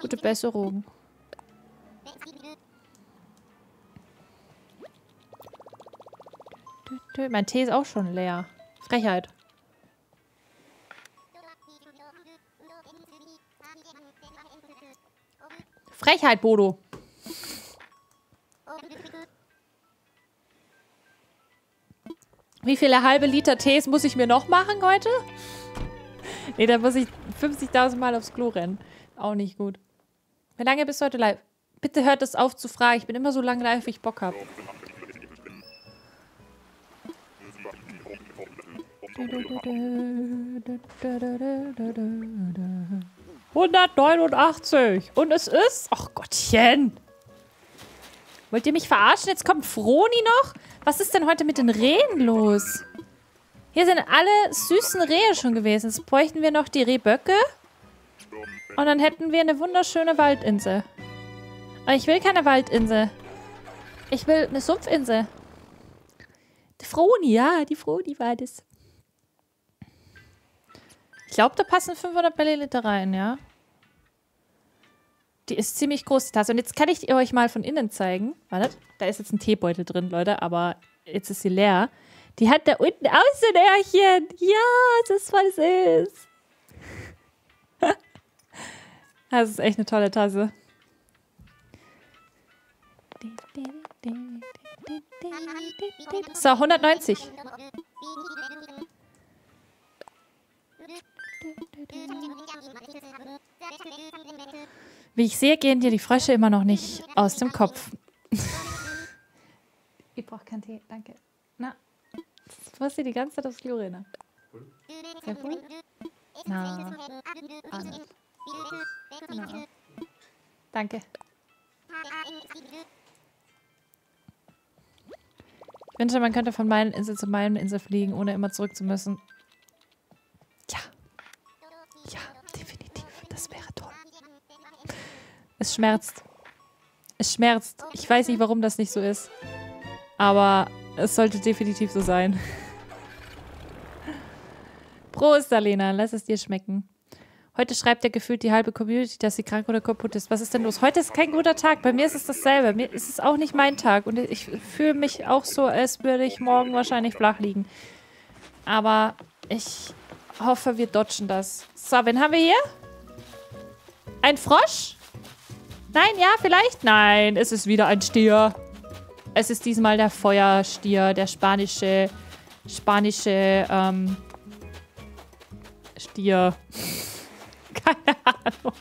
Gute Besserung. Mein Tee ist auch schon leer. Frechheit. Frechheit, Bodo. Wie viele halbe Liter Tees muss ich mir noch machen heute? Nee, da muss ich 50.000 Mal aufs Klo rennen. Auch nicht gut. Wie lange bist du heute live? Bitte hört es auf zu fragen. Ich bin immer so lange live, wie ich Bock habe. »189. Und es ist... Ach Gottchen. Wollt ihr mich verarschen? Jetzt kommt Froni noch? Was ist denn heute mit den Rehen los? Hier sind alle süßen Rehe schon gewesen. Jetzt bräuchten wir noch die Rehböcke. Und dann hätten wir eine wunderschöne Waldinsel. Aber ich will keine Waldinsel. Ich will eine Sumpfinsel. Die Froni, ja, die Froni war das. Ich glaube, da passen 500 Milliliter rein, ja. Die ist ziemlich groß, die Tasse. Und jetzt kann ich euch mal von innen zeigen. Warte, da ist jetzt ein Teebeutel drin, Leute, aber jetzt ist sie leer. Die hat da unten Außenöhrchen. Ja, das ist, was es ist. das ist echt eine tolle Tasse. So, 190. Wie ich sehe, gehen dir die Frösche immer noch nicht aus dem Kopf. ich brauche keinen Tee, danke. Na, du hast dir die ganze Zeit aufs Klo reden. Sehr cool. Na, ah, Na. Danke. Ich wünschte, man könnte von meinen Insel zu meinen Insel fliegen, ohne immer zurück zu müssen. Ja. Ja, definitiv. Das wäre. Es schmerzt. Es schmerzt. Ich weiß nicht, warum das nicht so ist. Aber es sollte definitiv so sein. Prost, Alena. Lass es dir schmecken. Heute schreibt ja gefühlt die halbe Community, dass sie krank oder kaputt ist. Was ist denn los? Heute ist kein guter Tag. Bei mir ist es dasselbe. Mir ist es auch nicht mein Tag. Und ich fühle mich auch so, als würde ich morgen wahrscheinlich flach liegen. Aber ich hoffe, wir dodgen das. So, wen haben wir hier? Ein Frosch? Nein, ja, vielleicht? Nein, es ist wieder ein Stier. Es ist diesmal der Feuerstier, der spanische, spanische, ähm, Stier. Keine Ahnung.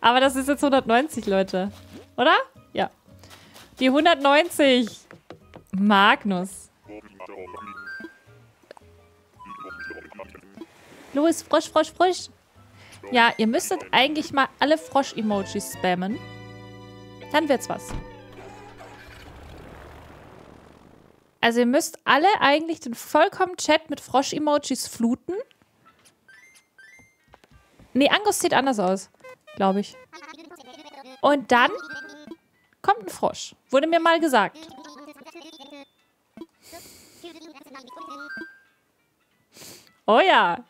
Aber das ist jetzt 190, Leute. Oder? Ja. Die 190. Magnus. Los, Frosch, Frosch, Frosch. Ja, ihr müsstet eigentlich mal alle Frosch-Emojis spammen. Dann wird's was. Also ihr müsst alle eigentlich den vollkommen Chat mit Frosch-Emojis fluten. Nee, Angus sieht anders aus. Glaube ich. Und dann kommt ein Frosch. Wurde mir mal gesagt. Oh ja.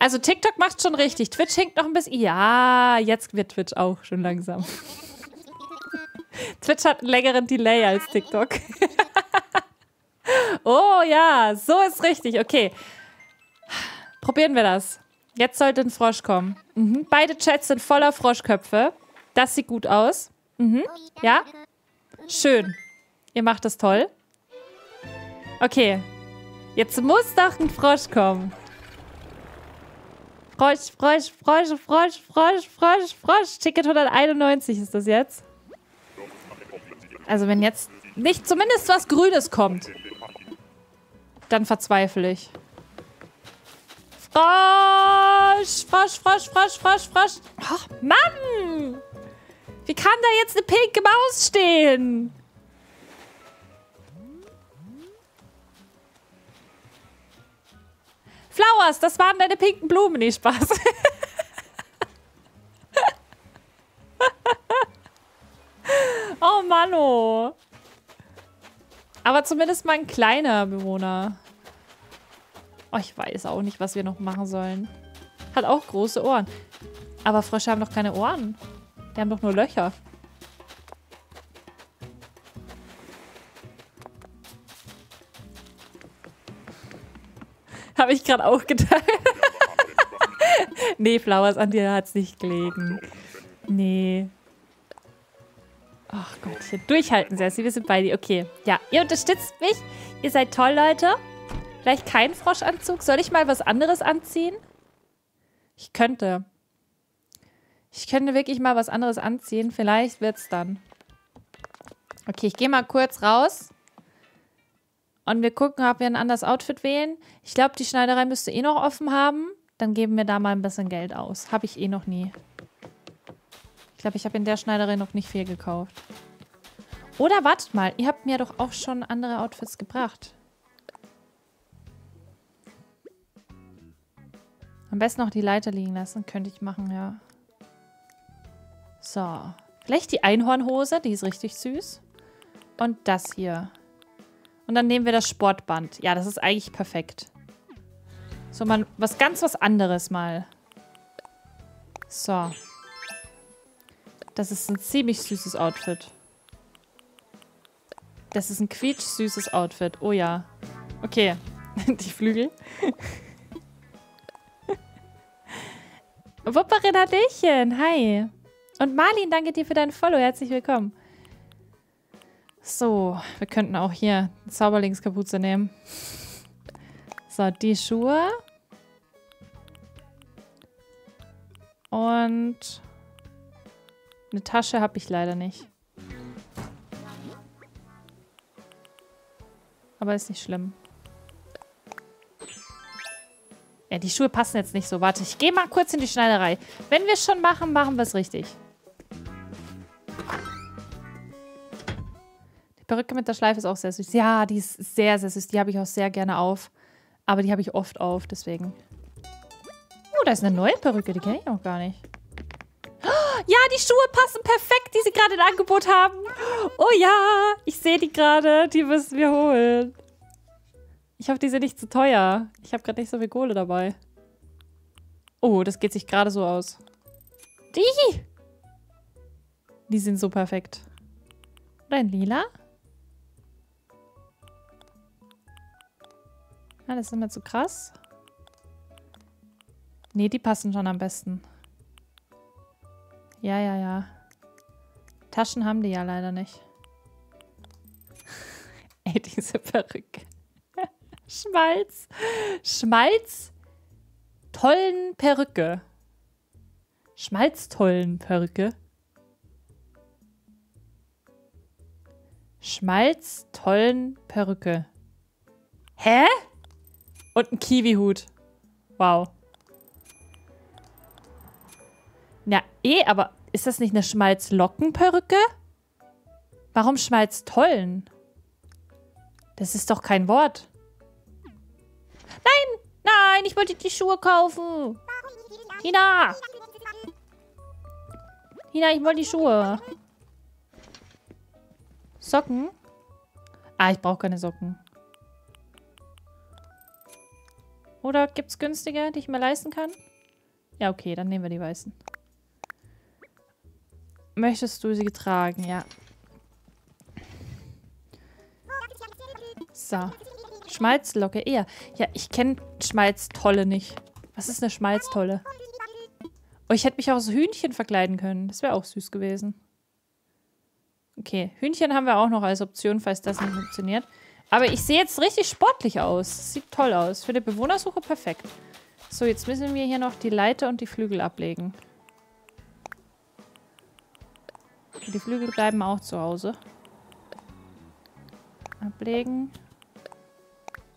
Also TikTok macht schon richtig. Twitch hinkt noch ein bisschen. Ja, jetzt wird Twitch auch schon langsam. Twitch hat einen längeren Delay als TikTok. oh ja, so ist richtig. Okay. Probieren wir das. Jetzt sollte ein Frosch kommen. Mhm. Beide Chats sind voller Froschköpfe. Das sieht gut aus. Mhm. Ja? Schön. Ihr macht das toll. Okay. Jetzt muss doch ein Frosch kommen. Frosch, Frosch, Frosch, Frosch, Frosch, Frosch, Frosch. Ticket 191 ist das jetzt. Also wenn jetzt nicht zumindest was Grünes kommt, dann verzweifle ich. Frosch! Frosch, Frosch, Frosch, Frosch, Frosch. Ach, Mann! Wie kann da jetzt eine pinke Maus stehen? Flowers, das waren deine pinken Blumen, nicht Spaß. oh Mann, oh. Aber zumindest mal ein kleiner Bewohner. Oh, ich weiß auch nicht, was wir noch machen sollen. Hat auch große Ohren. Aber Frösche haben doch keine Ohren. Die haben doch nur Löcher. Habe ich gerade auch gedacht. nee, Flowers, an dir hat es nicht gelegen. Nee. Ach Gottchen. Durchhalten, Sessi. Wir sind bei dir. Okay. Ja, ihr unterstützt mich. Ihr seid toll, Leute. Vielleicht kein Froschanzug? Soll ich mal was anderes anziehen? Ich könnte. Ich könnte wirklich mal was anderes anziehen. Vielleicht wird's dann. Okay, ich gehe mal kurz raus. Und wir gucken, ob wir ein anderes Outfit wählen. Ich glaube, die Schneiderei müsste eh noch offen haben. Dann geben wir da mal ein bisschen Geld aus. Habe ich eh noch nie. Ich glaube, ich habe in der Schneiderei noch nicht viel gekauft. Oder wartet mal, ihr habt mir doch auch schon andere Outfits gebracht. Am besten noch die Leiter liegen lassen. Könnte ich machen, ja. So. Vielleicht die Einhornhose. Die ist richtig süß. Und das hier. Und dann nehmen wir das Sportband. Ja, das ist eigentlich perfekt. So, mal was ganz was anderes mal. So. Das ist ein ziemlich süßes Outfit. Das ist ein quietsch-süßes Outfit. Oh ja. Okay. Die Flügel. Wupperin hi. Und Marlin, danke dir für deinen Follow. Herzlich willkommen. So, wir könnten auch hier Zauberlingskapuze nehmen. So, die Schuhe. Und eine Tasche habe ich leider nicht. Aber ist nicht schlimm. Ja, die Schuhe passen jetzt nicht so. Warte, ich gehe mal kurz in die Schneiderei. Wenn wir es schon machen, machen wir es richtig. Perücke mit der Schleife ist auch sehr süß. Ja, die ist sehr, sehr süß. Die habe ich auch sehr gerne auf. Aber die habe ich oft auf, deswegen. Oh, da ist eine neue Perücke. Die kenne ich noch gar nicht. Ja, die Schuhe passen perfekt, die sie gerade im Angebot haben. Oh ja, ich sehe die gerade. Die müssen wir holen. Ich hoffe, die sind nicht zu teuer. Ich habe gerade nicht so viel Kohle dabei. Oh, das geht sich gerade so aus. Die! Die sind so perfekt. Oder in lila? Ah, das ist immer zu krass. Nee, die passen schon am besten. Ja, ja, ja. Taschen haben die ja leider nicht. Ey, diese Perücke. Schmalz. Schmalz. Tollen Perücke. Schmalztollen Perücke. Schmalztollen Perücke. Hä? Und ein Kiwi-Hut. Wow. Na, eh, aber ist das nicht eine Schmalzlockenperücke? Warum Schmalztollen? Das ist doch kein Wort. Nein! Nein, ich wollte die Schuhe kaufen. Tina! Tina, ich wollte die Schuhe. Socken? Ah, ich brauche keine Socken. Oder gibt es günstige, die ich mir leisten kann? Ja, okay, dann nehmen wir die weißen. Möchtest du sie tragen? Ja. So. Schmalzlocke, eher. Ja, ich kenne Schmalztolle nicht. Was ist eine Schmalztolle? Oh, ich hätte mich auch als Hühnchen verkleiden können. Das wäre auch süß gewesen. Okay, Hühnchen haben wir auch noch als Option, falls das nicht funktioniert. Aber ich sehe jetzt richtig sportlich aus. Sieht toll aus. Für die Bewohnersuche perfekt. So, jetzt müssen wir hier noch die Leiter und die Flügel ablegen. Die Flügel bleiben auch zu Hause. Ablegen.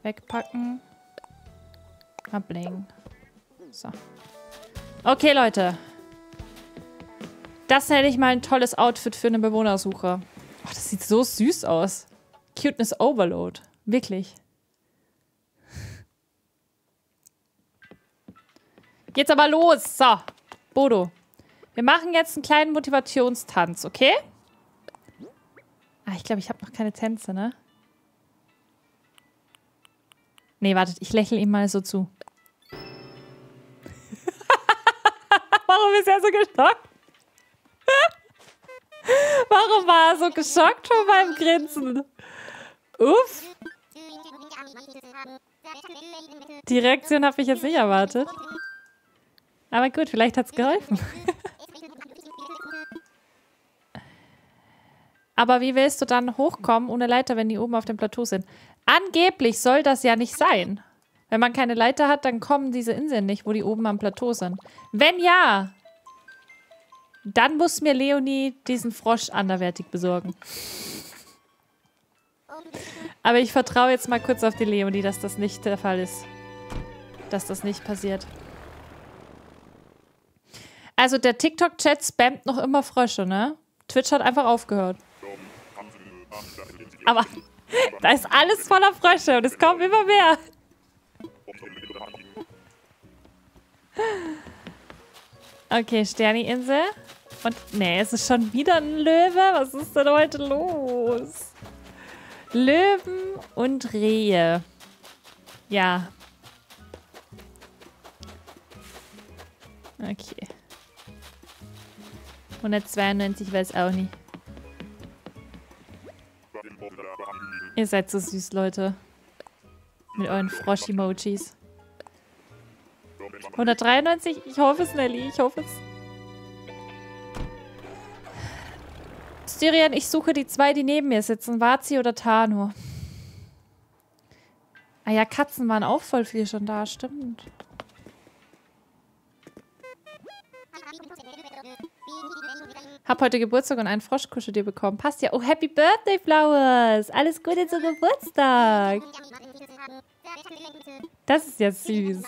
Wegpacken. Ablegen. So. Okay, Leute. Das hätte ich mal ein tolles Outfit für eine Bewohnersuche. Oh, das sieht so süß aus. Cuteness Overload. Wirklich. Jetzt aber los. So. Bodo. Wir machen jetzt einen kleinen Motivationstanz, okay? Ah, ich glaube, ich habe noch keine Tänze, ne? Nee, wartet. Ich lächle ihm mal so zu. Warum ist er so geschockt? Warum war er so geschockt von meinem Grinsen? Uff. Die Reaktion habe ich jetzt nicht erwartet. Aber gut, vielleicht hat es geholfen. Aber wie willst du dann hochkommen ohne Leiter, wenn die oben auf dem Plateau sind? Angeblich soll das ja nicht sein. Wenn man keine Leiter hat, dann kommen diese Inseln nicht, wo die oben am Plateau sind. Wenn ja, dann muss mir Leonie diesen Frosch anderwertig besorgen. Aber ich vertraue jetzt mal kurz auf die Leonie, dass das nicht der Fall ist. Dass das nicht passiert. Also der TikTok-Chat spammt noch immer Frösche, ne? Twitch hat einfach aufgehört. Aber da ist alles voller Frösche und es kommen immer mehr. Okay, Sterni-Insel. Und, nee, es ist schon wieder ein Löwe. Was ist denn heute los? Löwen und Rehe. Ja. Okay. 192 weiß auch nicht. Ihr seid so süß, Leute. Mit euren Frosch-Emojis. 193? Ich hoffe es, Nelly. Ich hoffe es. Styrian, ich suche die zwei, die neben mir sitzen. Vazi oder Tano. Ah ja, Katzen waren auch voll viel schon da. Stimmt. Hab heute Geburtstag und einen Froschkuscheltier bekommen. Passt ja. Oh, Happy Birthday, Flowers. Alles Gute zum Geburtstag. Das ist ja süß.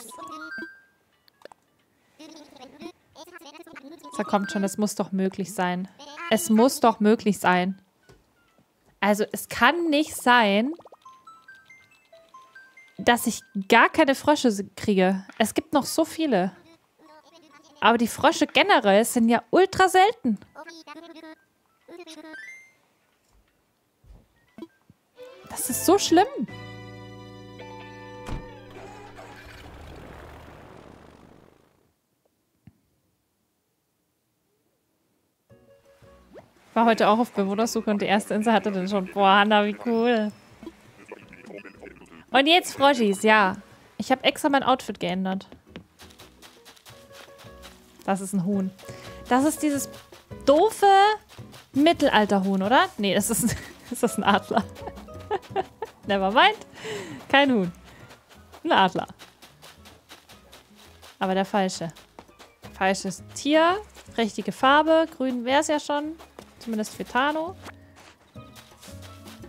So, kommt schon. Es muss doch möglich sein. Es muss doch möglich sein. Also es kann nicht sein, dass ich gar keine Frösche kriege. Es gibt noch so viele. Aber die Frösche generell sind ja ultra selten. Das ist so schlimm. War heute auch auf Bewohnersuche und die erste Insel hatte dann schon. Boah, Hanna, wie cool. Und jetzt Froschis, ja. Ich habe extra mein Outfit geändert. Das ist ein Huhn. Das ist dieses doofe Mittelalterhuhn, oder? Nee, das ist, ist das ein Adler. Never mind. Kein Huhn. Ein Adler. Aber der falsche. Falsches Tier. Richtige Farbe. Grün wäre es ja schon. Zumindest für Tano.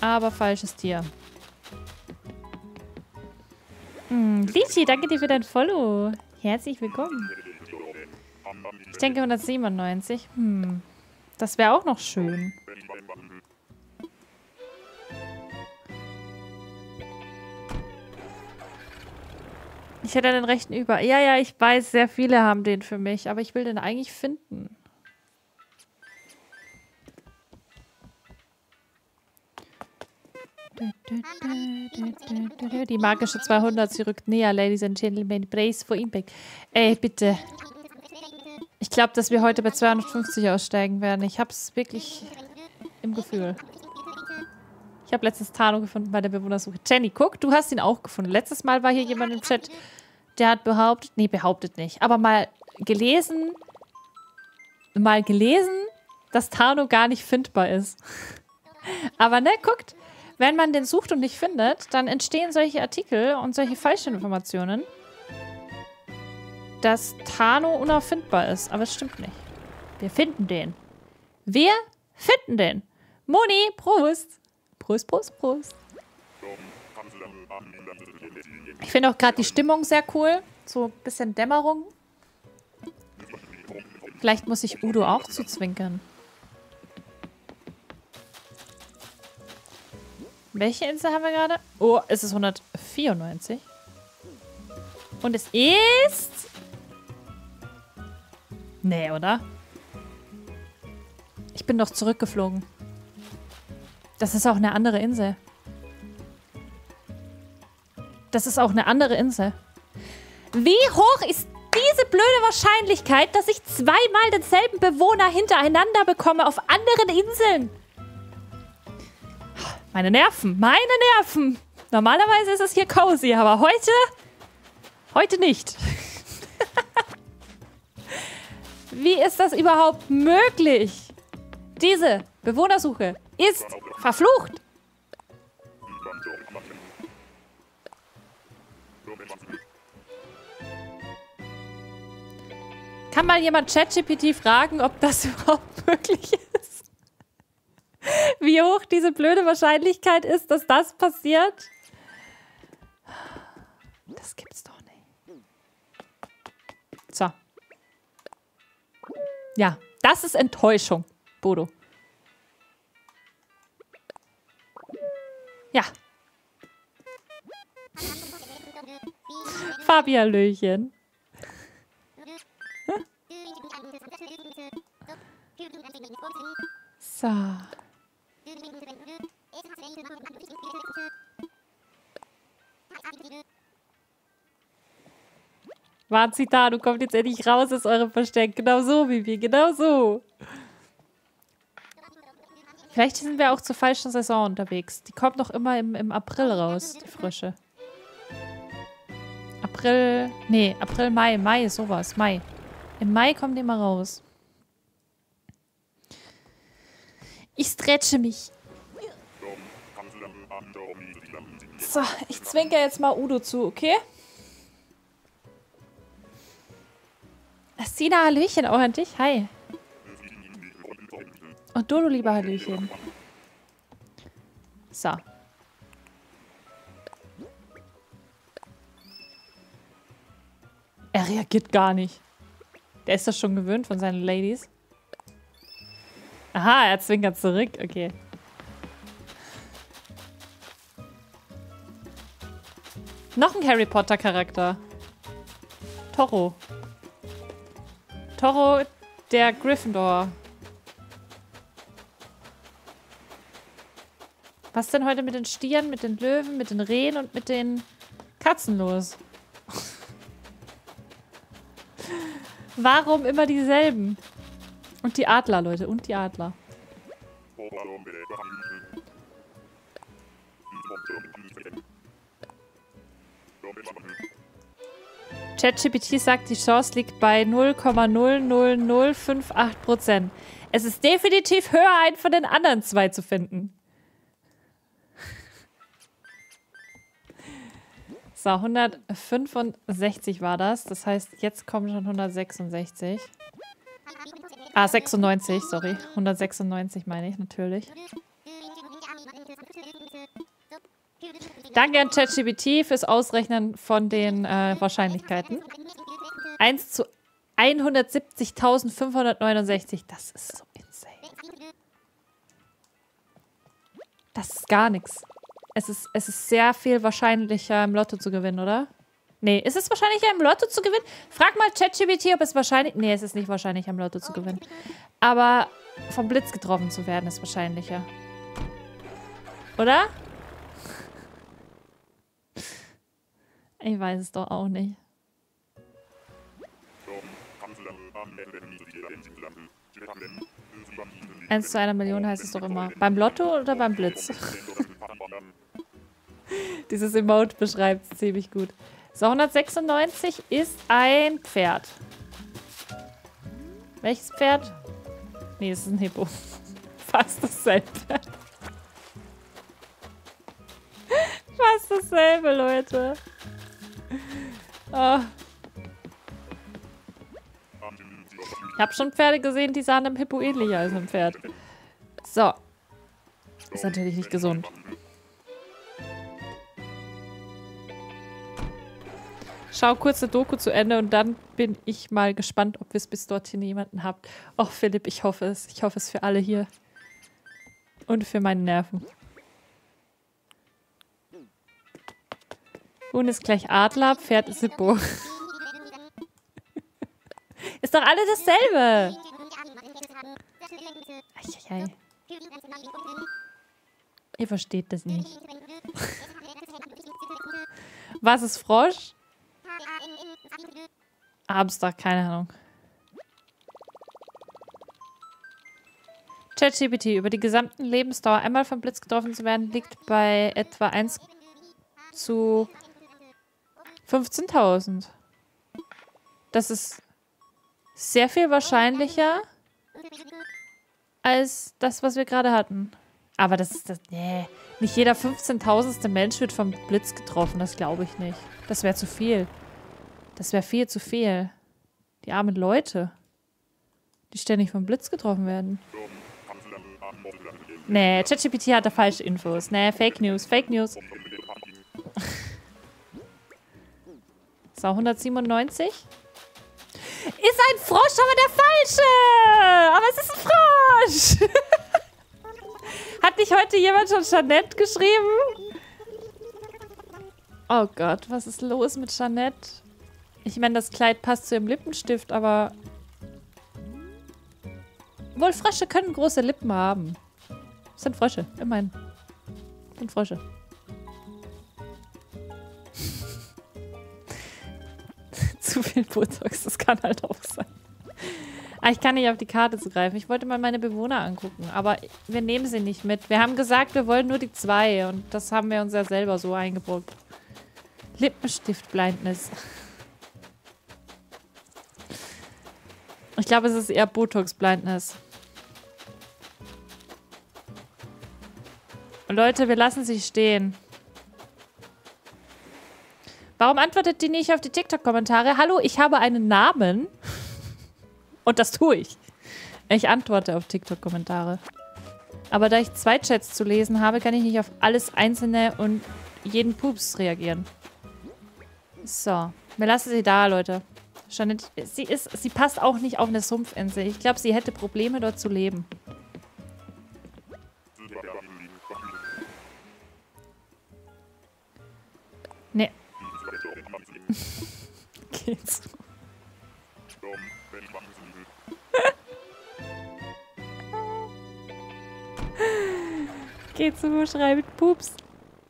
Aber falsches Tier. Hm, Lichi, danke dir für dein Follow. Herzlich willkommen. Ich denke 197. Hm, das wäre auch noch schön. Ich hätte den rechten über. Ja, ja, ich weiß, sehr viele haben den für mich, aber ich will den eigentlich finden. Die magische 200, sie rückt näher, Ladies and Gentlemen. Brace for Impact. Ey, bitte. Ich glaube, dass wir heute bei 250 aussteigen werden. Ich habe es wirklich im Gefühl. Ich habe letztens Tano gefunden bei der Bewohnersuche. Jenny, guck, du hast ihn auch gefunden. Letztes Mal war hier jemand im Chat, der hat behauptet, nee, behauptet nicht, aber mal gelesen, mal gelesen, dass Tano gar nicht findbar ist. aber ne, guckt, wenn man den sucht und nicht findet, dann entstehen solche Artikel und solche Falschinformationen, dass Tano unauffindbar ist. Aber es stimmt nicht. Wir finden den. Wir finden den. Moni, Prost. Prost, Prost, Prost. Ich finde auch gerade die Stimmung sehr cool. So ein bisschen Dämmerung. Vielleicht muss ich Udo auch zuzwinkern. Welche Insel haben wir gerade? Oh, es ist 194. Und es ist... Nee, oder? Ich bin doch zurückgeflogen. Das ist auch eine andere Insel. Das ist auch eine andere Insel. Wie hoch ist diese blöde Wahrscheinlichkeit, dass ich zweimal denselben Bewohner hintereinander bekomme auf anderen Inseln? Meine Nerven, meine Nerven. Normalerweise ist es hier cozy, aber heute, heute nicht. Wie ist das überhaupt möglich? Diese Bewohnersuche ist verflucht. Kann mal jemand ChatGPT fragen, ob das überhaupt möglich ist? Wie hoch diese blöde Wahrscheinlichkeit ist, dass das passiert. Das gibt's doch nicht. So. Ja, das ist Enttäuschung, Bodo. Ja. Fabialöchen. So. Wahnsita, du kommst jetzt endlich raus aus eurem Versteck. Genau so, Bibi, genau so. Vielleicht sind wir auch zur falschen Saison unterwegs. Die kommt noch immer im, im April raus, die Frische. April, nee, April, Mai, Mai, sowas, Mai. Im Mai kommt die immer raus. Ich stretche mich. So, ich zwinke jetzt mal Udo zu, okay? Sina, Hallöchen auch an dich. Hi. Und Dodo, lieber Hallöchen. So. Er reagiert gar nicht. Der ist das schon gewöhnt von seinen Ladies. Aha, er zwinkert zurück. Okay. Noch ein Harry Potter Charakter. Toro. Toro, der Gryffindor. Was denn heute mit den Stieren, mit den Löwen, mit den Rehen und mit den Katzen los? Warum immer dieselben? Und die Adler, Leute, und die Adler. ChatGPT sagt, die Chance liegt bei 0,00058%. Es ist definitiv höher, einen von den anderen zwei zu finden. So, 165 war das. Das heißt, jetzt kommen schon 166. Ah, 96, sorry. 196 meine ich natürlich. Danke an ChatGPT fürs Ausrechnen von den äh, Wahrscheinlichkeiten. 1 zu 170.569. Das ist so insane. Das ist gar nichts. Es ist, es ist sehr viel wahrscheinlicher, im Lotto zu gewinnen, oder? Nee, ist es wahrscheinlicher, im Lotto zu gewinnen? Frag mal ChatGPT, ob es wahrscheinlich... Nee, es ist nicht wahrscheinlich, im Lotto zu gewinnen. Aber vom Blitz getroffen zu werden, ist wahrscheinlicher. Oder? Ich weiß es doch auch nicht. Eins zu einer Million heißt es doch immer. Beim Lotto oder beim Blitz? Dieses Emote beschreibt es ziemlich gut. So, 196 ist ein Pferd. Welches Pferd? Nee, es ist ein Hippo. Fast dasselbe. Fast dasselbe, Leute. Oh. Ich habe schon Pferde gesehen, die sahen einem Hippo ähnlicher als ein Pferd. So. Ist natürlich nicht gesund. Schau kurz eine Doku zu Ende und dann bin ich mal gespannt, ob wir es bis dorthin jemanden habt. Och, Philipp, ich hoffe es. Ich hoffe es für alle hier. Und für meine Nerven. Huhn ist gleich Adler, Pferd ist Hippo. ist doch alle dasselbe. Eieiei. Ihr versteht das nicht. Was ist Frosch? Hamster, keine Ahnung. ChatGPT, über die gesamten Lebensdauer einmal vom Blitz getroffen zu werden, liegt bei etwa 1 zu 15.000. Das ist sehr viel wahrscheinlicher als das, was wir gerade hatten. Aber das ist das. Nee. Nicht jeder 15.000. Mensch wird vom Blitz getroffen. Das glaube ich nicht. Das wäre zu viel. Das wäre viel zu viel. Die armen Leute. Die ständig vom Blitz getroffen werden. Nee, ChatGPT hatte falsche Infos. Nee, Fake News, Fake News. so, 197. Ist ein Frosch, aber der falsche! Aber es ist ein Frosch! Hat nicht heute jemand schon Jeanette geschrieben? Oh Gott, was ist los mit Jeanette? Ich meine, das Kleid passt zu ihrem Lippenstift, aber... Wohl, Frösche können große Lippen haben. Das sind Frösche, immerhin. Das sind Frösche. Zu viel Botox, das kann halt auch sein. Ah, ich kann nicht auf die Karte zugreifen. Ich wollte mal meine Bewohner angucken, aber wir nehmen sie nicht mit. Wir haben gesagt, wir wollen nur die zwei und das haben wir uns ja selber so eingebaut. Lippenstift-Blindness. Ich glaube, es ist eher Botox-Blindness. Leute, wir lassen sie stehen. Warum antwortet die nicht auf die TikTok-Kommentare? Hallo, ich habe einen Namen. Und das tue ich. Ich antworte auf TikTok-Kommentare. Aber da ich zwei Chats zu lesen habe, kann ich nicht auf alles Einzelne und jeden Pups reagieren. So. Wir lassen sie da, Leute. Jeanette, sie, ist, sie passt auch nicht auf eine Sumpfinsel. Ich glaube, sie hätte Probleme, dort zu leben. Nee. Geht's. Geht zu, schreibt Pups.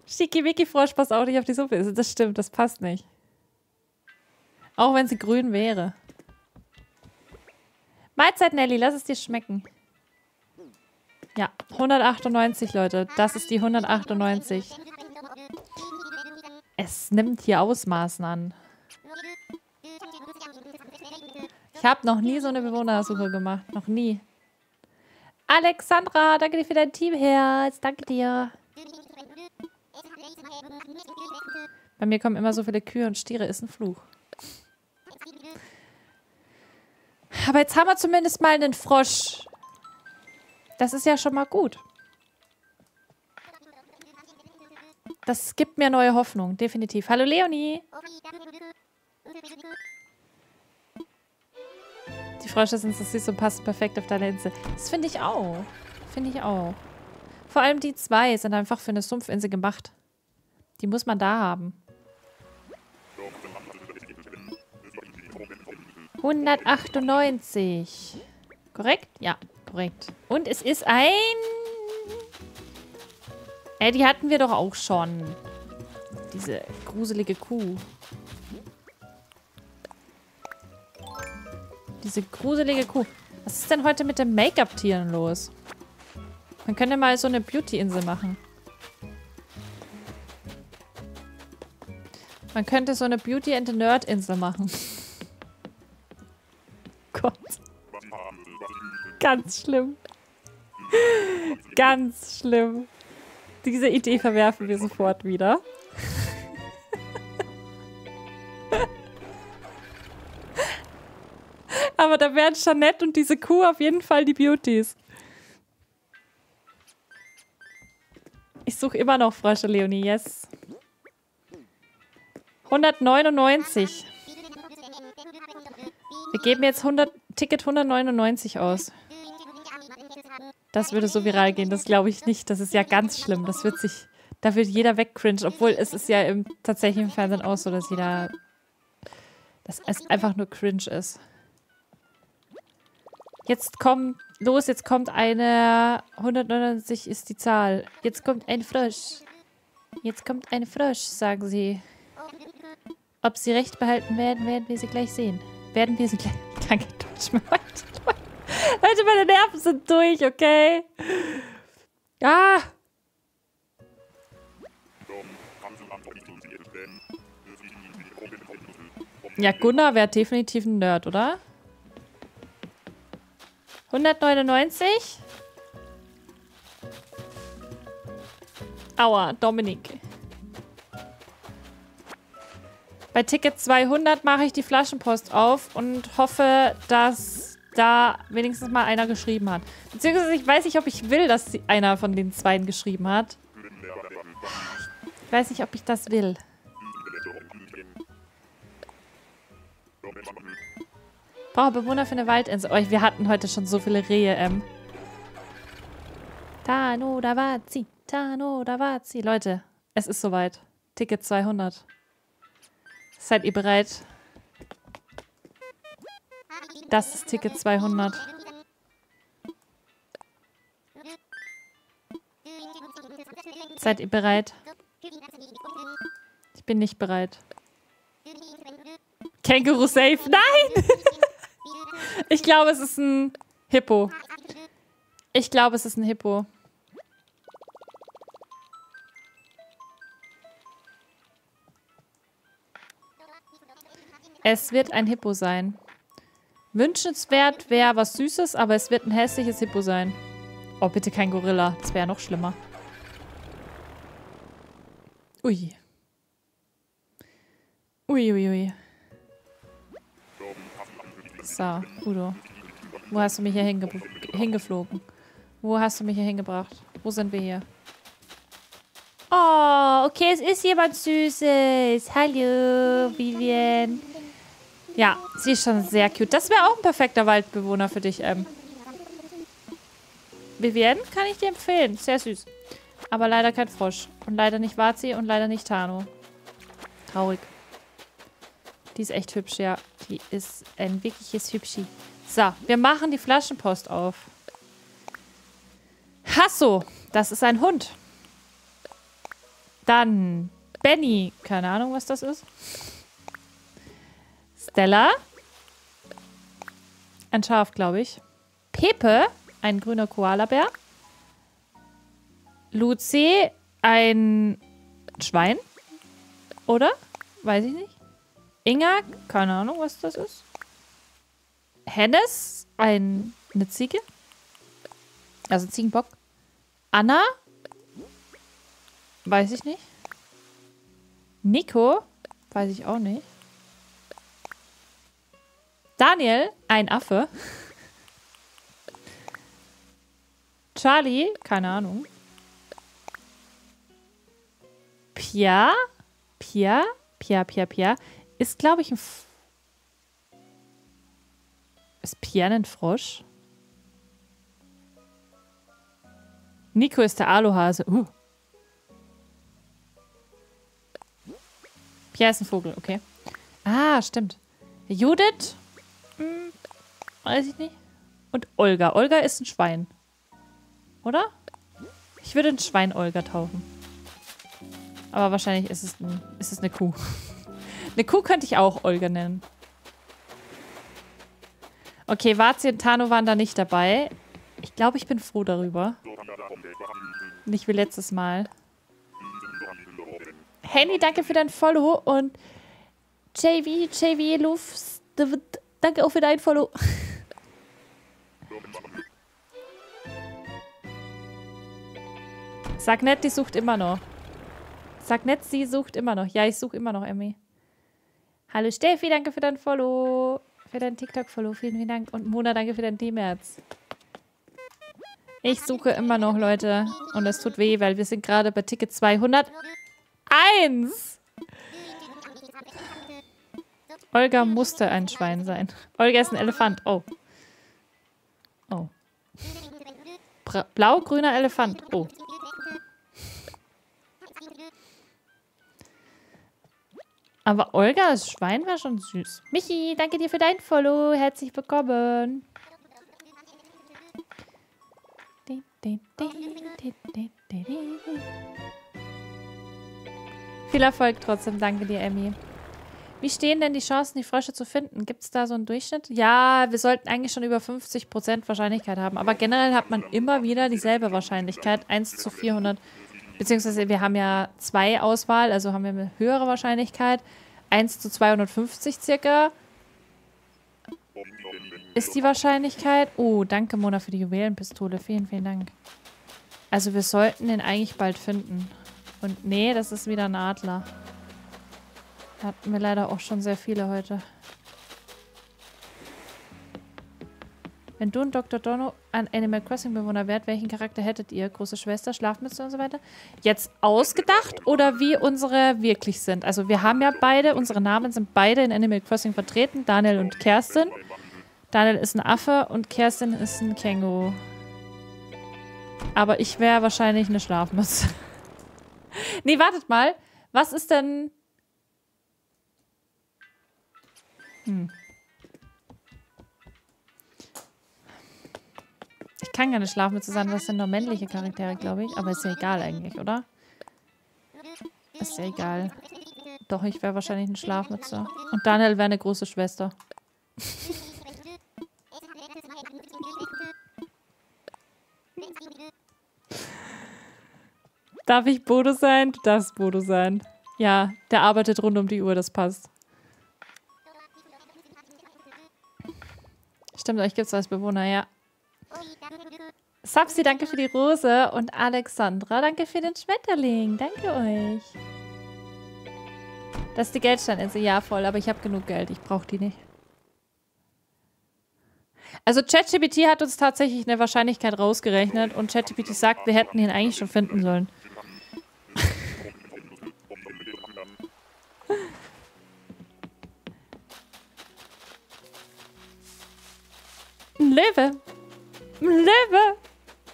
Schickimicki-Frosch passt auch nicht auf die Suppe. Das stimmt, das passt nicht. Auch wenn sie grün wäre. Mahlzeit, Nelly, lass es dir schmecken. Ja, 198, Leute. Das ist die 198. Es nimmt hier Ausmaßen an. Ich habe noch nie so eine Bewohnersuche gemacht. Noch nie. Alexandra, danke dir für dein Teamherz. Danke dir. Bei mir kommen immer so viele Kühe und Stiere. Ist ein Fluch. Aber jetzt haben wir zumindest mal einen Frosch. Das ist ja schon mal gut. Das gibt mir neue Hoffnung, definitiv. Hallo Leonie. Die Frösche sind so süß und passen perfekt auf deine Insel. Das finde ich auch. Finde ich auch. Vor allem die zwei sind einfach für eine Sumpfinsel gemacht. Die muss man da haben. 198. Korrekt? Ja, korrekt. Und es ist ein... Äh, die hatten wir doch auch schon. Diese gruselige Kuh. Diese gruselige Kuh. Was ist denn heute mit den Make-up-Tieren los? Man könnte mal so eine Beauty-Insel machen. Man könnte so eine Beauty and the Nerd Insel machen. Gott. Ganz schlimm. Ganz schlimm. Diese Idee verwerfen wir sofort wieder. Aber da wären Jeanette und diese Kuh auf jeden Fall die Beauties. Ich suche immer noch Frösche, Leonie. Yes. 199. Wir geben jetzt 100, Ticket 199 aus. Das würde so viral gehen, das glaube ich nicht. Das ist ja ganz schlimm. Das wird sich, da wird jeder wegcringe, obwohl es ist ja im tatsächlichen Fernsehen auch so, dass jeder, dass es einfach nur cringe ist. Jetzt kommt, los, jetzt kommt eine, 199 ist die Zahl. Jetzt kommt ein Frosch. Jetzt kommt ein Frosch, sagen sie. Ob sie recht behalten werden, werden wir sie gleich sehen. Werden wir sie gleich... Danke, Deutsch. Leute, meine Nerven sind durch, okay? Ah! Ja, Gunnar wäre definitiv ein Nerd, oder? 199? Aua, Dominik. Bei Ticket 200 mache ich die Flaschenpost auf und hoffe, dass da wenigstens mal einer geschrieben hat. Beziehungsweise ich weiß nicht, ob ich will, dass einer von den Zweien geschrieben hat. Ich weiß nicht, ob ich das will. Brauche Bewohner für eine Waldinsel. Oh, wir hatten heute schon so viele Rehe, ähm. Tano Davazi, Tano Davazi. Leute, es ist soweit. Ticket 200. Seid ihr bereit? Das ist Ticket 200. Seid ihr bereit? Ich bin nicht bereit. Känguru safe. Nein! ich glaube, es ist ein Hippo. Ich glaube, es ist ein Hippo. Es wird ein Hippo sein. Wünschenswert wäre was Süßes, aber es wird ein hässliches Hippo sein. Oh, bitte kein Gorilla. Das wäre noch schlimmer. Ui. Ui, ui, ui. So, Udo. Wo hast du mich hier hinge hingeflogen? Wo hast du mich hier hingebracht? Wo sind wir hier? Oh, okay, es ist jemand Süßes. Hallo, Vivian. Ja, sie ist schon sehr cute. Das wäre auch ein perfekter Waldbewohner für dich, ähm. Vivienne kann ich dir empfehlen. Sehr süß. Aber leider kein Frosch. Und leider nicht Wazi und leider nicht Tano. Traurig. Die ist echt hübsch, ja. Die ist ein wirkliches Hübschi. So, wir machen die Flaschenpost auf. Hasso, das ist ein Hund. Dann Benny, keine Ahnung, was das ist. Stella. Ein Schaf, glaube ich. Pepe, ein grüner Koalabär. Lucy, ein Schwein. Oder? Weiß ich nicht. Inga, keine Ahnung, was das ist. Hennes, ein, eine Ziege. Also Ziegenbock. Anna, weiß ich nicht. Nico, weiß ich auch nicht. Daniel, ein Affe. Charlie, keine Ahnung. Pia, Pia, Pia, Pia, Pia, ist, glaube ich, ein... F ist Pia ein Frosch? Nico ist der Aluhase. Uh. Pia ist ein Vogel, okay. Ah, stimmt. Judith? Hm, weiß ich nicht. Und Olga. Olga ist ein Schwein. Oder? Ich würde ein Schwein Olga taufen. Aber wahrscheinlich ist es, ein, ist es eine Kuh. eine Kuh könnte ich auch Olga nennen. Okay, Vazi und Tano waren da nicht dabei. Ich glaube, ich bin froh darüber. Nicht wie letztes Mal. Henny, danke für dein Follow und JV, JV, Luft, danke auch für dein Follow. Sag nett, die sucht immer noch. Sag nett, sie sucht immer noch. Ja, ich suche immer noch, Emmy. Hallo Steffi, danke für dein Follow. Für dein TikTok-Follow. Vielen, vielen Dank. Und Mona, danke für dein D-März. Ich suche immer noch, Leute. Und es tut weh, weil wir sind gerade bei Ticket 201. Olga musste ein Schwein sein. Olga ist ein Elefant. Oh. Oh. Blau-grüner Elefant. Oh. Aber Olga als Schwein war schon süß. Michi, danke dir für dein Follow. Herzlich willkommen. Viel Erfolg trotzdem. Danke dir, Emmy. Wie stehen denn die Chancen, die Frösche zu finden? Gibt es da so einen Durchschnitt? Ja, wir sollten eigentlich schon über 50% Wahrscheinlichkeit haben. Aber generell hat man immer wieder dieselbe Wahrscheinlichkeit. 1 zu 400. Beziehungsweise wir haben ja zwei Auswahl, also haben wir eine höhere Wahrscheinlichkeit. 1 zu 250 circa ist die Wahrscheinlichkeit. Oh, danke Mona für die Juwelenpistole. Vielen, vielen Dank. Also wir sollten den eigentlich bald finden. Und nee, das ist wieder ein Adler. Hatten wir leider auch schon sehr viele heute. Wenn du und Dr. Dono ein Animal Crossing Bewohner wärt, welchen Charakter hättet ihr? Große Schwester, Schlafmütze und so weiter? Jetzt ausgedacht oder wie unsere wirklich sind? Also wir haben ja beide, unsere Namen sind beide in Animal Crossing vertreten. Daniel und Kerstin. Daniel ist ein Affe und Kerstin ist ein Känguru. Aber ich wäre wahrscheinlich eine Schlafmütze. nee, wartet mal. Was ist denn... Hm. Ich kann keine Schlafmütze sein, das sind nur männliche Charaktere, glaube ich. Aber ist ja egal eigentlich, oder? Ist ja egal. Doch, ich wäre wahrscheinlich eine Schlafmütze. Und Daniel wäre eine große Schwester. Darf ich Bodo sein? Du darfst Bodo sein. Ja, der arbeitet rund um die Uhr, das passt. Stimmt, euch gibt es als Bewohner, ja. Sapsi, danke für die Rose. Und Alexandra, danke für den Schmetterling. Danke euch. Das ist die Geldsteininsel. Ja, voll. Aber ich habe genug Geld. Ich brauche die nicht. Also ChatGPT hat uns tatsächlich eine Wahrscheinlichkeit rausgerechnet. Und ChatGPT sagt, wir hätten ihn eigentlich schon finden sollen. Ein Löwe. Löwe!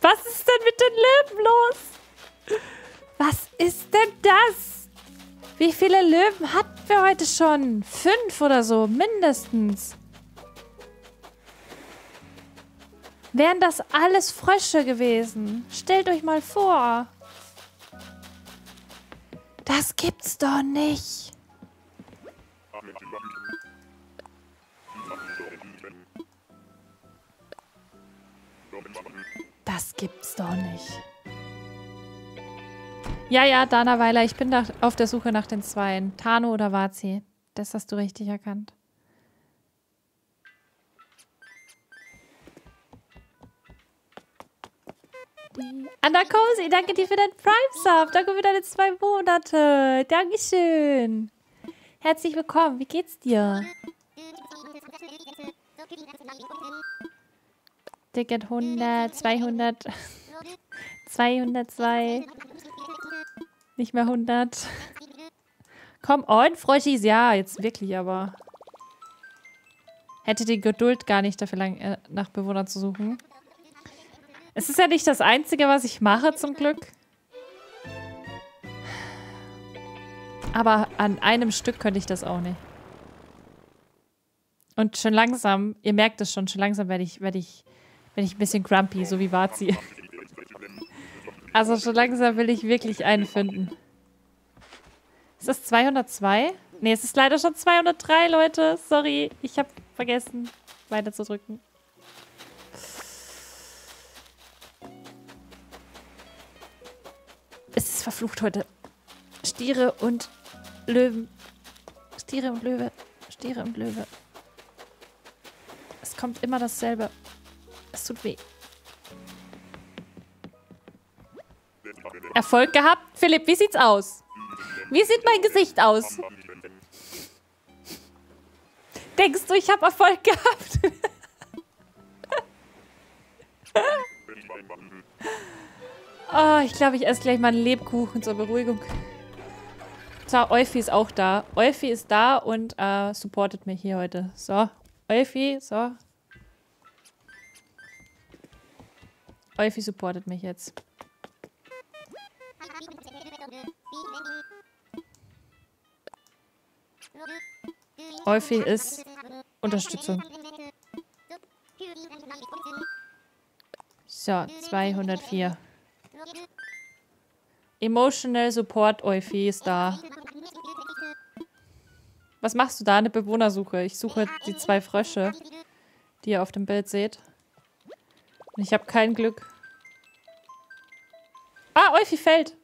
Was ist denn mit den Löwen los? Was ist denn das? Wie viele Löwen hat hatten wir heute schon? Fünf oder so, mindestens. Wären das alles Frösche gewesen? Stellt euch mal vor. Das gibt's doch nicht. Das gibt's doch nicht. Ja, ja, Dana Weiler, ich bin auf der Suche nach den Zweien. Tano oder Vazi. Das hast du richtig erkannt. Anna Cozy, danke dir für deinen Prime-Sub. Danke für deine zwei Monate. Dankeschön. Herzlich willkommen. Wie geht's dir? Ticket 100, 200, 202, nicht mehr 100. Come on, Froschis. Ja, jetzt wirklich aber. Hätte die Geduld gar nicht dafür lang äh, nach Bewohnern zu suchen. Es ist ja nicht das Einzige, was ich mache, zum Glück. Aber an einem Stück könnte ich das auch nicht. Und schon langsam, ihr merkt es schon, schon langsam werde ich, werde ich, werde ich ein bisschen grumpy, so wie Vazi. Also schon langsam will ich wirklich einen finden. Ist das 202? Ne, es ist leider schon 203, Leute. Sorry, ich habe vergessen, weiter zu drücken. Es ist verflucht heute. Stiere und Löwen. Stiere und Löwe. Stiere und Löwe. Es kommt immer dasselbe. Es tut weh. Erfolg gehabt? Philipp, wie sieht's aus? Wie sieht mein Gesicht aus? Denkst du, ich habe Erfolg gehabt? Oh, ich glaube, ich esse gleich mal einen Lebkuchen zur Beruhigung. So, Euphi ist auch da. Euphi ist da und äh, supportet mich hier heute. So, Euphi, so. Euphi supportet mich jetzt. Euphi ist Unterstützung. So, 204. Emotional Support Euphi ist da. Was machst du da? Eine Bewohnersuche. Ich suche die zwei Frösche, die ihr auf dem Bild seht. Ich habe kein Glück. Ah, Euphi fällt.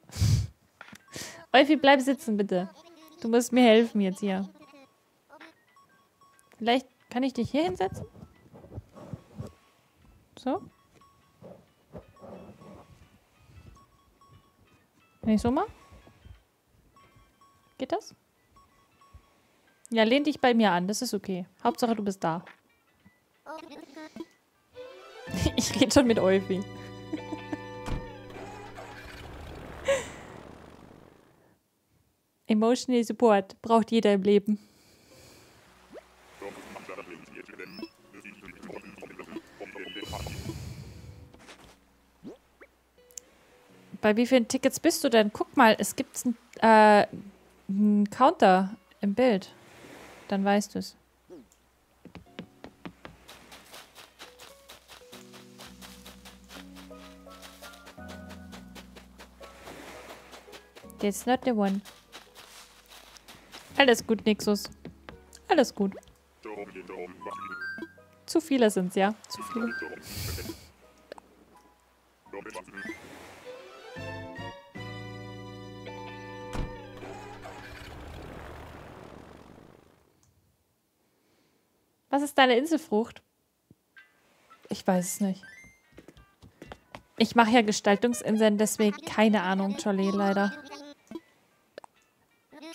Euphi, bleib sitzen, bitte. Du musst mir helfen jetzt hier. Vielleicht kann ich dich hier hinsetzen? So? Wenn ich so mal? Geht das? Ja, lehn dich bei mir an. Das ist okay. Hauptsache, du bist da. Ich rede schon mit Euphi. Emotional Support braucht jeder im Leben. Bei wie vielen Tickets bist du denn? Guck mal, es gibt einen äh, Counter im Bild. Dann weißt du es. That's not the one. Alles gut, Nixus. Alles gut. Zu viele sind's, ja. Zu viele. Was ist deine Inselfrucht? Ich weiß es nicht. Ich mache ja Gestaltungsinseln, deswegen keine Ahnung, Jolie, leider.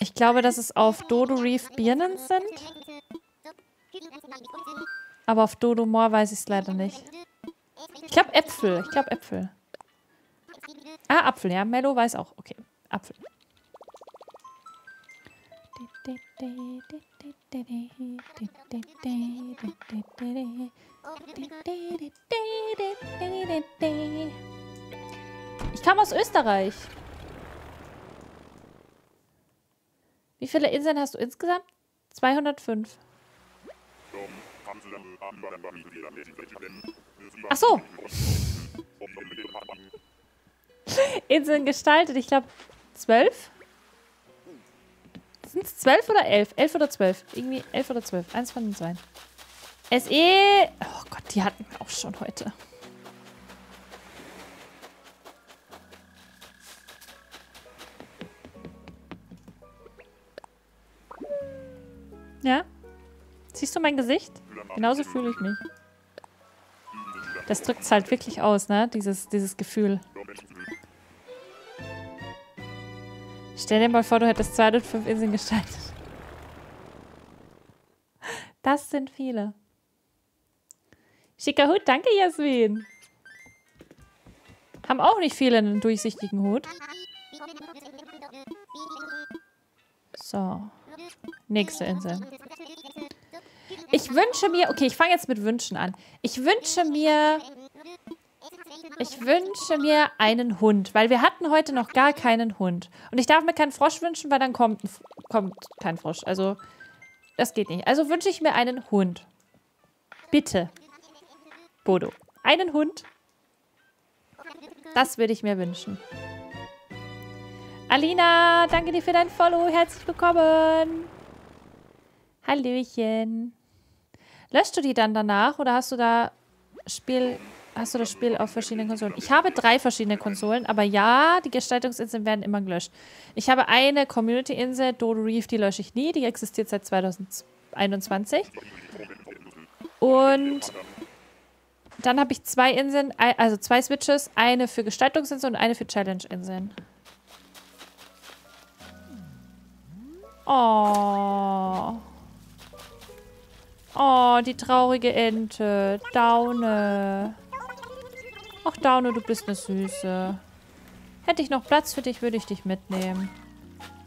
Ich glaube, dass es auf Dodo Reef Birnen sind. Aber auf Dodo Moor weiß ich es leider nicht. Ich glaube Äpfel. Ich glaube Äpfel. Ah, Apfel, ja. Mello weiß auch. Okay, Apfel. Ich kam aus Österreich. Wie viele Inseln hast du insgesamt? 205. Ach so. Inseln gestaltet. Ich glaube, zwölf? Sind es zwölf oder elf? Elf oder zwölf? Irgendwie elf oder zwölf. Eins von den zwei. SE. Oh Gott, die hatten wir auch schon heute. Ja? Siehst du mein Gesicht? Genauso fühle ich mich. Das drückt es halt wirklich aus, ne? Dieses, dieses Gefühl. Stell dir mal vor, du hättest 205 Inseln gestaltet. Das sind viele. Schicker Hut, danke Jasmin. Haben auch nicht viele einen durchsichtigen Hut. So. Nächste Insel. Ich wünsche mir... Okay, ich fange jetzt mit Wünschen an. Ich wünsche mir... Ich wünsche mir einen Hund, weil wir hatten heute noch gar keinen Hund. Und ich darf mir keinen Frosch wünschen, weil dann kommt, kommt kein Frosch. Also, das geht nicht. Also wünsche ich mir einen Hund. Bitte. Bodo. Einen Hund. Das würde ich mir wünschen. Alina, danke dir für dein Follow. Herzlich willkommen. Hallöchen. Löschst du die dann danach oder hast du da Spiel, hast du das Spiel auf verschiedenen Konsolen? Ich habe drei verschiedene Konsolen, aber ja, die Gestaltungsinseln werden immer gelöscht. Ich habe eine Community-Insel, Dodo Reef, die lösche ich nie. Die existiert seit 2021. Und dann habe ich zwei Inseln, also zwei Switches, eine für Gestaltungsinseln und eine für Challenge-Inseln. Oh. Oh, die traurige Ente. Daune. Ach, Daune, du bist eine Süße. Hätte ich noch Platz für dich, würde ich dich mitnehmen.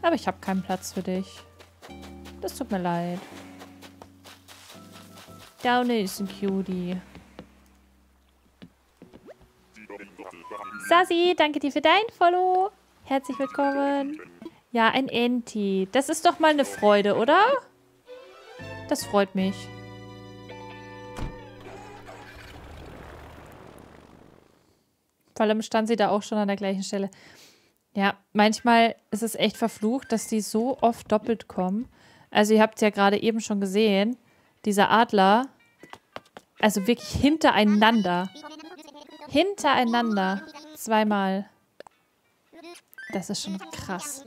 Aber ich habe keinen Platz für dich. Das tut mir leid. Daune ist ein Cutie. Sassi, danke dir für dein Follow. Herzlich willkommen. Ja, ein Enti. Das ist doch mal eine Freude, oder? Das freut mich. Vor allem stand sie da auch schon an der gleichen Stelle. Ja, manchmal ist es echt verflucht, dass die so oft doppelt kommen. Also ihr habt es ja gerade eben schon gesehen. Dieser Adler, also wirklich hintereinander. Hintereinander. Zweimal. Das ist schon krass.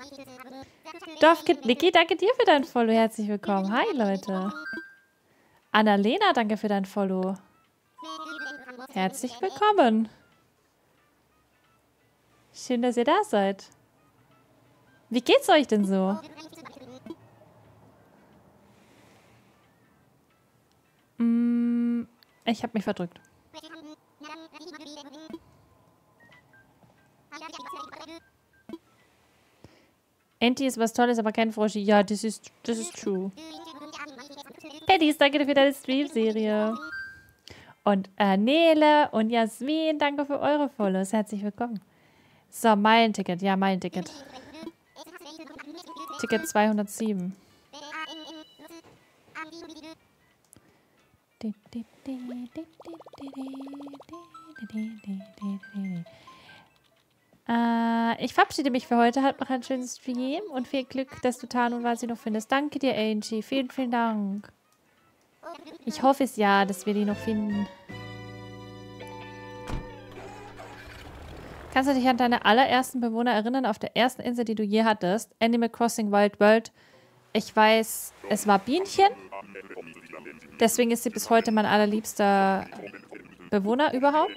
Dorfkind Niki, danke dir für dein Follow. Herzlich willkommen. Hi, Leute. Annalena, danke für dein Follow. Herzlich willkommen. Schön, dass ihr da seid. Wie geht's euch denn so? Mm, ich habe mich verdrückt. Enti ist was Tolles, aber kein Froschi. Ja, das ist, das ist true. Paddy, danke für deine Stream-Serie. Und äh, Nele und Jasmin, danke für eure Follows. Herzlich willkommen. So, Meilenticket. Ja, Meilenticket. Ticket 207. Äh, ich verabschiede mich für heute. Halt noch einen schönen Stream und viel Glück, dass du Tan und Vasi noch findest. Danke dir, Angie. Vielen, vielen Dank. Ich hoffe es ja, dass wir die noch finden. Kannst du dich an deine allerersten Bewohner erinnern auf der ersten Insel, die du je hattest? Animal Crossing Wild World. Ich weiß, es war Bienchen. Deswegen ist sie bis heute mein allerliebster Bewohner überhaupt.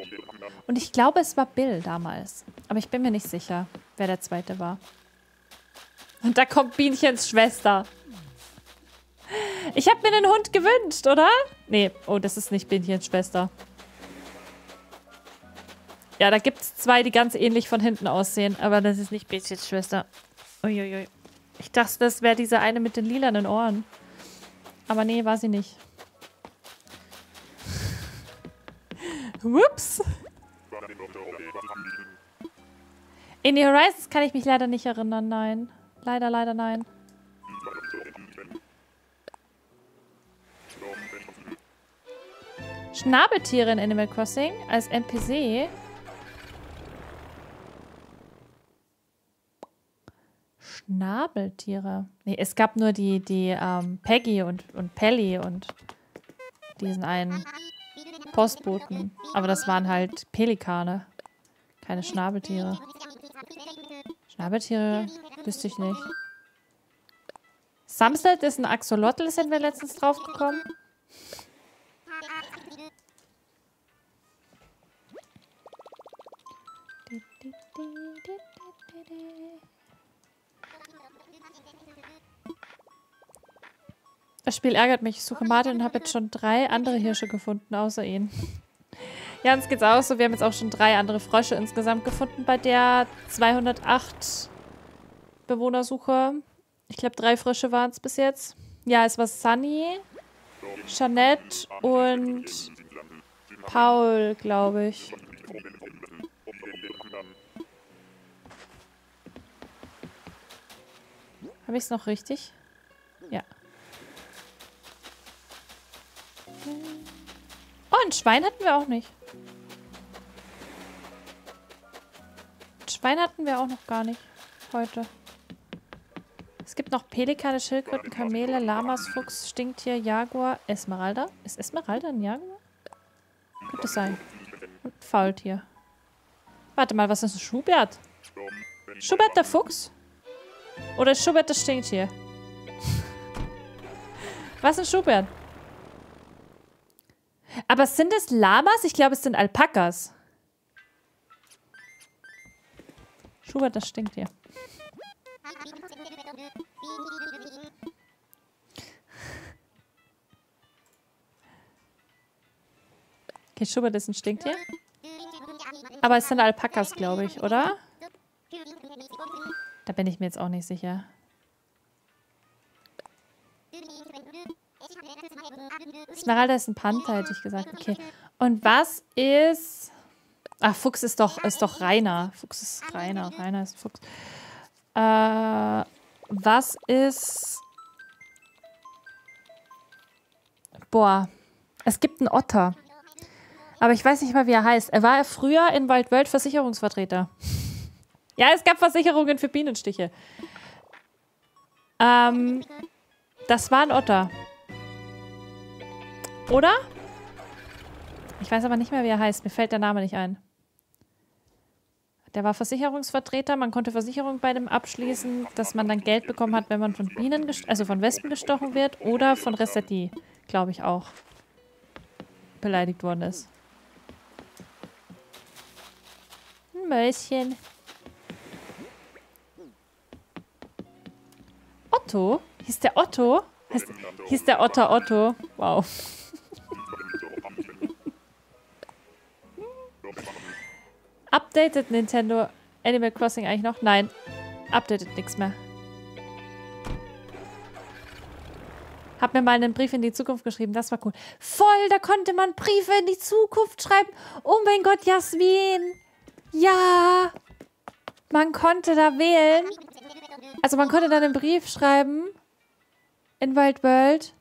Und ich glaube, es war Bill damals. Aber ich bin mir nicht sicher, wer der zweite war. Und da kommt Bienchens Schwester. Ich habe mir einen Hund gewünscht, oder? Nee, oh, das ist nicht Bienchens Schwester. Ja, da gibt es zwei, die ganz ähnlich von hinten aussehen. Aber das ist nicht Bienchens Schwester. Uiuiui. Ich dachte, das wäre diese eine mit den lilanen Ohren. Aber nee, war sie nicht. Whoops. In die Horizons kann ich mich leider nicht erinnern, nein. Leider, leider nein. Schnabeltiere in Animal Crossing als NPC. Schnabeltiere. Nee, es gab nur die, die ähm, Peggy und, und Pelly und diesen einen Postboten. Aber das waren halt Pelikane. Keine Schnabeltiere. Schnabeltiere wüsste ich nicht. Samslet ist ein Axolotl, sind wir letztens drauf gekommen. Das Spiel ärgert mich. Ich suche Martin und habe jetzt schon drei andere Hirsche gefunden, außer ihn. Ja, uns geht's auch so. Wir haben jetzt auch schon drei andere Frösche insgesamt gefunden bei der 208 Bewohnersuche. Ich glaube, drei Frösche waren es bis jetzt. Ja, es war Sunny, Jeanette und Paul, glaube ich. Habe ich es noch richtig? Ja. Oh, ein Schwein hatten wir auch nicht. Schwein hatten wir auch noch gar nicht heute. Es gibt noch Pelikane, Schildkröten, Kamele, Lamas, Fuchs, Stinktier, Jaguar, Esmeralda. Ist Esmeralda ein Jaguar? Könnte sein. Und Faultier. Warte mal, was ist ein Schubert? Schubert der Fuchs? Oder ist Schubert das Stinktier? was ist Schubert? Aber sind es Lamas? Ich glaube, es sind Alpakas. Schubert, das stinkt hier. Okay, Schubert ist ein Stinktier. Aber es sind Alpakas, glaube ich, oder? Da bin ich mir jetzt auch nicht sicher. Smeralda ist ein Panther, hätte ich gesagt. Okay. Und was ist... Ach, Fuchs ist doch, ist doch Rainer. Fuchs ist Rainer. Rainer ist Fuchs. Äh, was ist... Boah. Es gibt einen Otter. Aber ich weiß nicht mal, wie er heißt. Er war früher in Waldworld Versicherungsvertreter. ja, es gab Versicherungen für Bienenstiche. Ähm, das war ein Otter. Oder? Ich weiß aber nicht mehr, wie er heißt. Mir fällt der Name nicht ein. Der war Versicherungsvertreter. Man konnte Versicherung bei dem abschließen, dass man dann Geld bekommen hat, wenn man von Bienen, also von Wespen gestochen wird oder von Resetti, glaube ich auch, beleidigt worden ist. Ein Mäuschen. Otto? Hieß der Otto? Hieß der Otter Otto? Wow. Updated Nintendo Animal Crossing eigentlich noch? Nein. Updated nichts mehr. Hab mir mal einen Brief in die Zukunft geschrieben. Das war cool. Voll, da konnte man Briefe in die Zukunft schreiben. Oh mein Gott, Jasmin. Ja. Man konnte da wählen. Also man konnte dann einen Brief schreiben in Wild World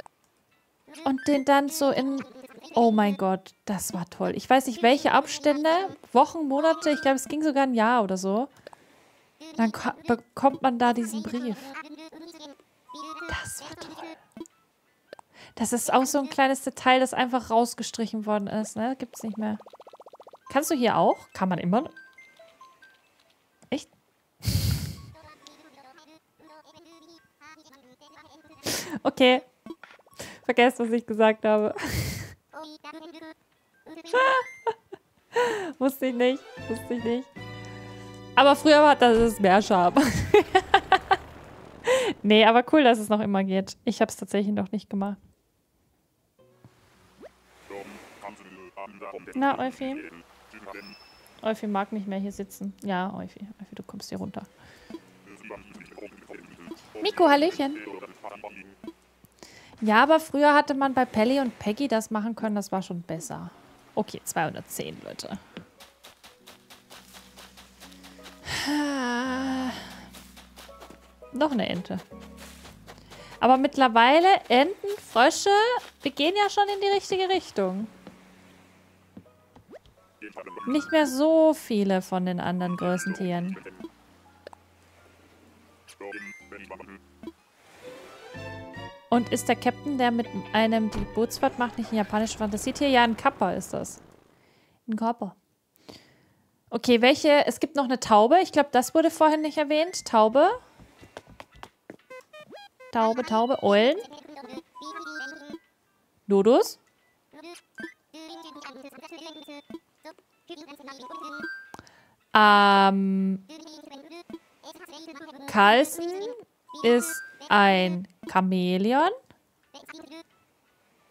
und den dann so in Oh mein Gott, das war toll. Ich weiß nicht, welche Abstände, Wochen, Monate, ich glaube, es ging sogar ein Jahr oder so. Dann bekommt man da diesen Brief. Das war toll. Das ist auch so ein kleines Detail, das einfach rausgestrichen worden ist. Ne? Gibt es nicht mehr. Kannst du hier auch? Kann man immer... Echt? okay. Vergesst, was ich gesagt habe. Wusste ich nicht. Wusste ich nicht. Aber früher war das es mehr scharf. nee, aber cool, dass es noch immer geht. Ich habe es tatsächlich noch nicht gemacht. Na, Eufi? Eufi mag nicht mehr hier sitzen. Ja, Eufi. Eufi, du kommst hier runter. Miko, Hallöchen. Ja, aber früher hatte man bei Pelly und Peggy das machen können. Das war schon besser. Okay, 210, Leute. Noch eine Ente. Aber mittlerweile Enten, Frösche, wir gehen ja schon in die richtige Richtung. nicht mehr so viele von den anderen großen Tieren. Und ist der Captain, der mit einem die Bootsfahrt macht, nicht ein japanisches Fantasietier? Ja, ein Kappa ist das. Ein Kappa. Okay, welche? Es gibt noch eine Taube. Ich glaube, das wurde vorhin nicht erwähnt. Taube. Taube, Taube. Eulen. Dodos. Ähm, Carlsen ist ein Chamäleon.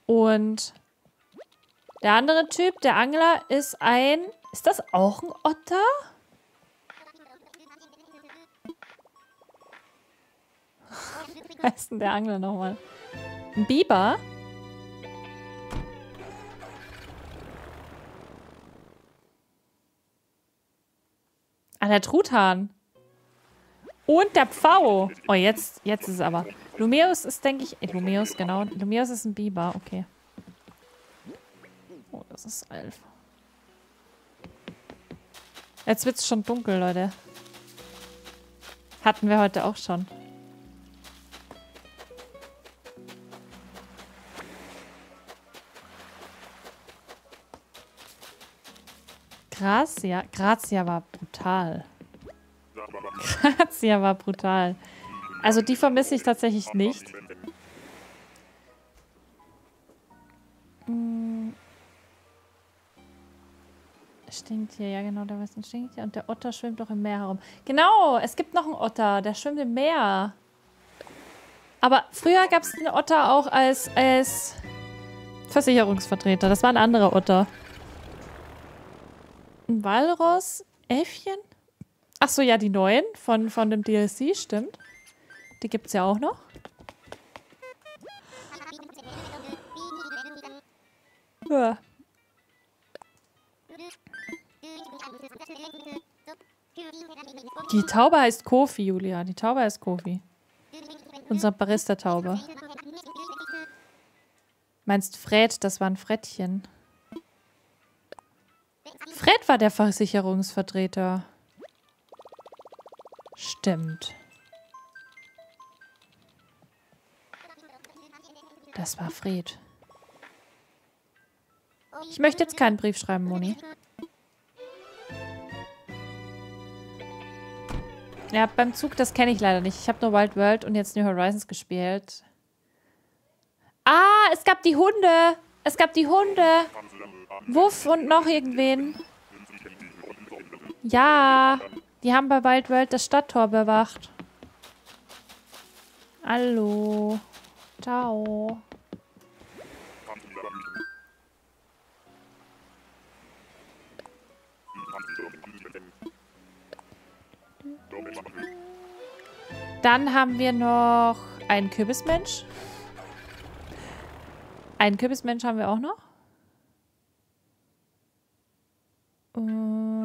Und der andere Typ, der Angler, ist ein... Ist das auch ein Otter? Heißt denn der Angler nochmal? Ein Biber? Ah, der Truthahn. Und der Pfau. Oh, jetzt, jetzt ist es aber. Lumeus ist, denke ich... Äh, Lumeus, genau. Lumeus ist ein Biber. Okay. Oh, das ist elf. Jetzt wird es schon dunkel, Leute. Hatten wir heute auch schon. Grazia. Grazia war brutal. Grazia war brutal. Also die vermisse ich tatsächlich nicht. Hm. Stinkt hier, ja genau, der Westen stinkt hier. Und der Otter schwimmt doch im Meer herum. Genau, es gibt noch einen Otter, der schwimmt im Meer. Aber früher gab es den Otter auch als, als Versicherungsvertreter. Das war ein anderer Otter. Ein Walross, Äffchen? Achso, ja, die neuen von, von dem DLC, stimmt. Die gibt's ja auch noch. Ja. Die Taube heißt Kofi, Julia. Die Taube heißt Kofi. Unser Barista-Taube. Meinst Fred, das war ein Frettchen. Fred war der Versicherungsvertreter. Stimmt. Das war Fred. Ich möchte jetzt keinen Brief schreiben, Moni. Ja, beim Zug, das kenne ich leider nicht. Ich habe nur Wild World und jetzt New Horizons gespielt. Ah, es gab die Hunde. Es gab die Hunde. Wuff und noch irgendwen. Ja. Die haben bei Wild World das Stadttor bewacht. Hallo. Ciao. Dann haben wir noch einen Kürbismensch. Einen Kürbismensch haben wir auch noch. Äh